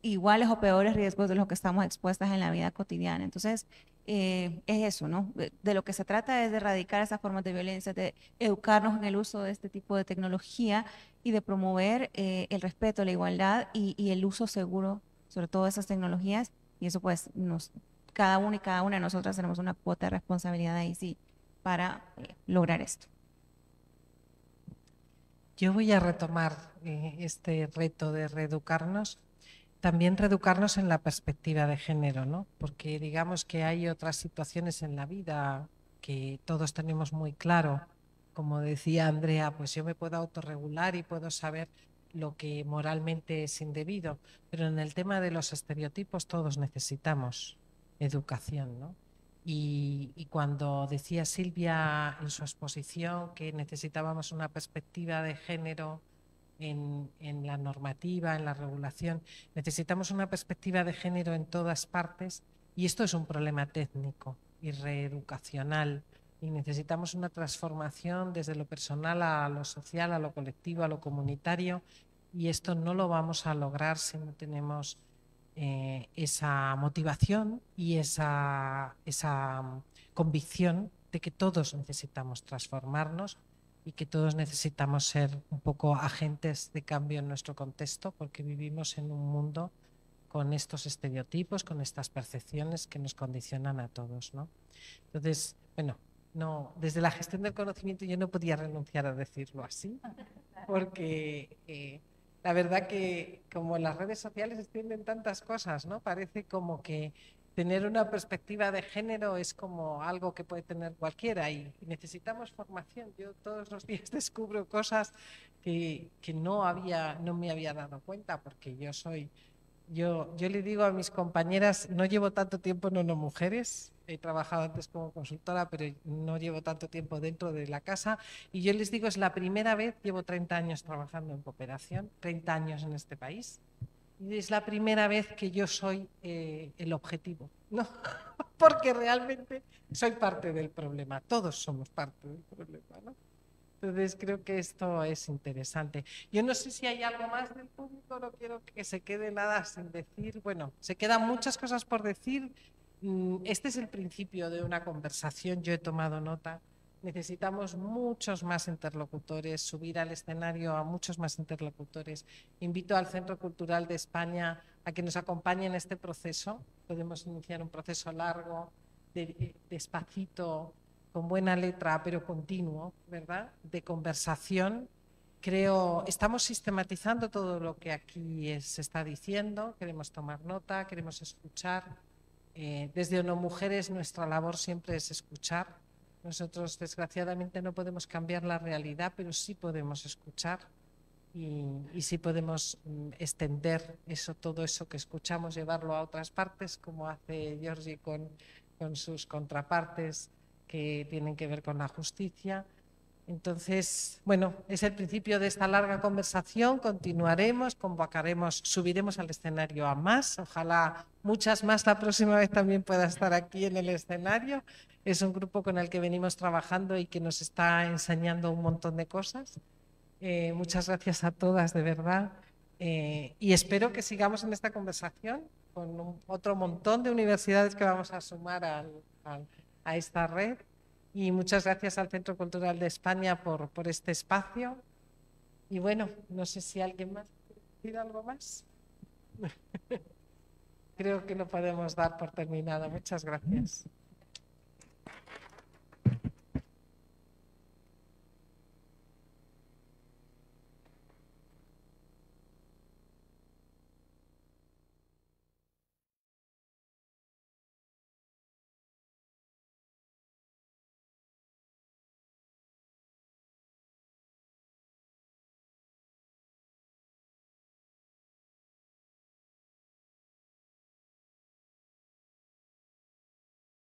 iguales o peores riesgos de los que estamos expuestas en la vida cotidiana. Entonces, eh, es eso, ¿no? De, de, lo que se trata es de erradicar esas formas de violencia, de educarnos en el uso de este tipo de tecnología y de promover eh, el respeto, la igualdad y, y el uso seguro sobre todo esas tecnologías. Y eso pues nos cada uno y cada una de nosotras tenemos una cuota de responsabilidad ahí sí para eh, lograr esto. Yo voy a retomar eh, este reto de reeducarnos, también reeducarnos en la perspectiva de género, ¿no? Porque digamos que hay otras situaciones en la vida que todos tenemos muy claro. Como decía Andrea, pues yo me puedo autorregular y puedo saber lo que moralmente es indebido, pero en el tema de los estereotipos todos necesitamos educación. ¿no? Y, cuando decía Silvia en su exposición que necesitábamos una perspectiva de género en, en, la normativa, en la regulación, necesitamos una perspectiva de género en todas partes y esto es un problema técnico y reeducacional y necesitamos una transformación desde lo personal a lo social, a lo colectivo, a lo comunitario y esto no lo vamos a lograr si no tenemos eh, esa motivación y esa, esa mm, convicción de que todos necesitamos transformarnos y que todos necesitamos ser un poco agentes de cambio en nuestro contexto porque vivimos en un mundo con estos estereotipos, con estas percepciones que nos condicionan a todos. ¿no? Entonces, bueno, no, desde la gestión del conocimiento yo no podía renunciar a decirlo así, porque eh, la verdad que como las redes sociales extienden tantas cosas, ¿no? Parece como que tener una perspectiva de género es como algo que puede tener cualquiera y necesitamos formación. Yo todos los días descubro cosas que, que no, había, no me había dado cuenta porque yo soy, yo, le digo a mis compañeras, no llevo tanto tiempo en Ono Mujeres, he trabajado antes como consultora, pero no llevo tanto tiempo dentro de la casa. Y yo les digo, es la primera vez, llevo 30 años trabajando en cooperación, 30 años en este país, y es la primera vez que yo soy eh, el objetivo, ¿no? Porque realmente soy parte del problema, todos somos parte del problema, ¿no? Entonces creo que esto es interesante. Yo no sé si hay algo más del público, no quiero que se quede nada sin decir. Bueno, se quedan muchas cosas por decir. Mm, este es el principio de una conversación, yo he tomado nota. Necesitamos muchos más interlocutores, subir al escenario a muchos más interlocutores. Invito al Centro Cultural de España a que nos acompañe en este proceso. Podemos iniciar un proceso largo, de, despacito, con buena letra, pero continuo, ¿verdad? De conversación. Creo, estamos sistematizando todo lo que aquí se está diciendo, queremos tomar nota, queremos escuchar eh, desde ONU Mujeres nuestra labor siempre es escuchar. Nosotros desgraciadamente no podemos cambiar la realidad, pero sí podemos escuchar y, y sí podemos mm, extender eso, todo eso que escuchamos, llevarlo a otras partes, como hace Georgie con, con sus contrapartes que tienen que ver con la justicia. Entonces, bueno, es el principio de esta larga conversación. Continuaremos, convocaremos, subiremos al escenario a más. Ojalá muchas más la próxima vez también pueda estar aquí en el escenario. Es un grupo con el que venimos trabajando y que nos está enseñando un montón de cosas. Eh, muchas gracias a todas, de verdad. Eh, y espero que sigamos en esta conversación con otro montón de universidades que vamos a sumar a esta red. Y muchas gracias al Centro Cultural de España por, por este espacio. Y bueno, no sé si alguien más quiere decir algo más. Creo que lo podemos dar por terminado. Muchas gracias.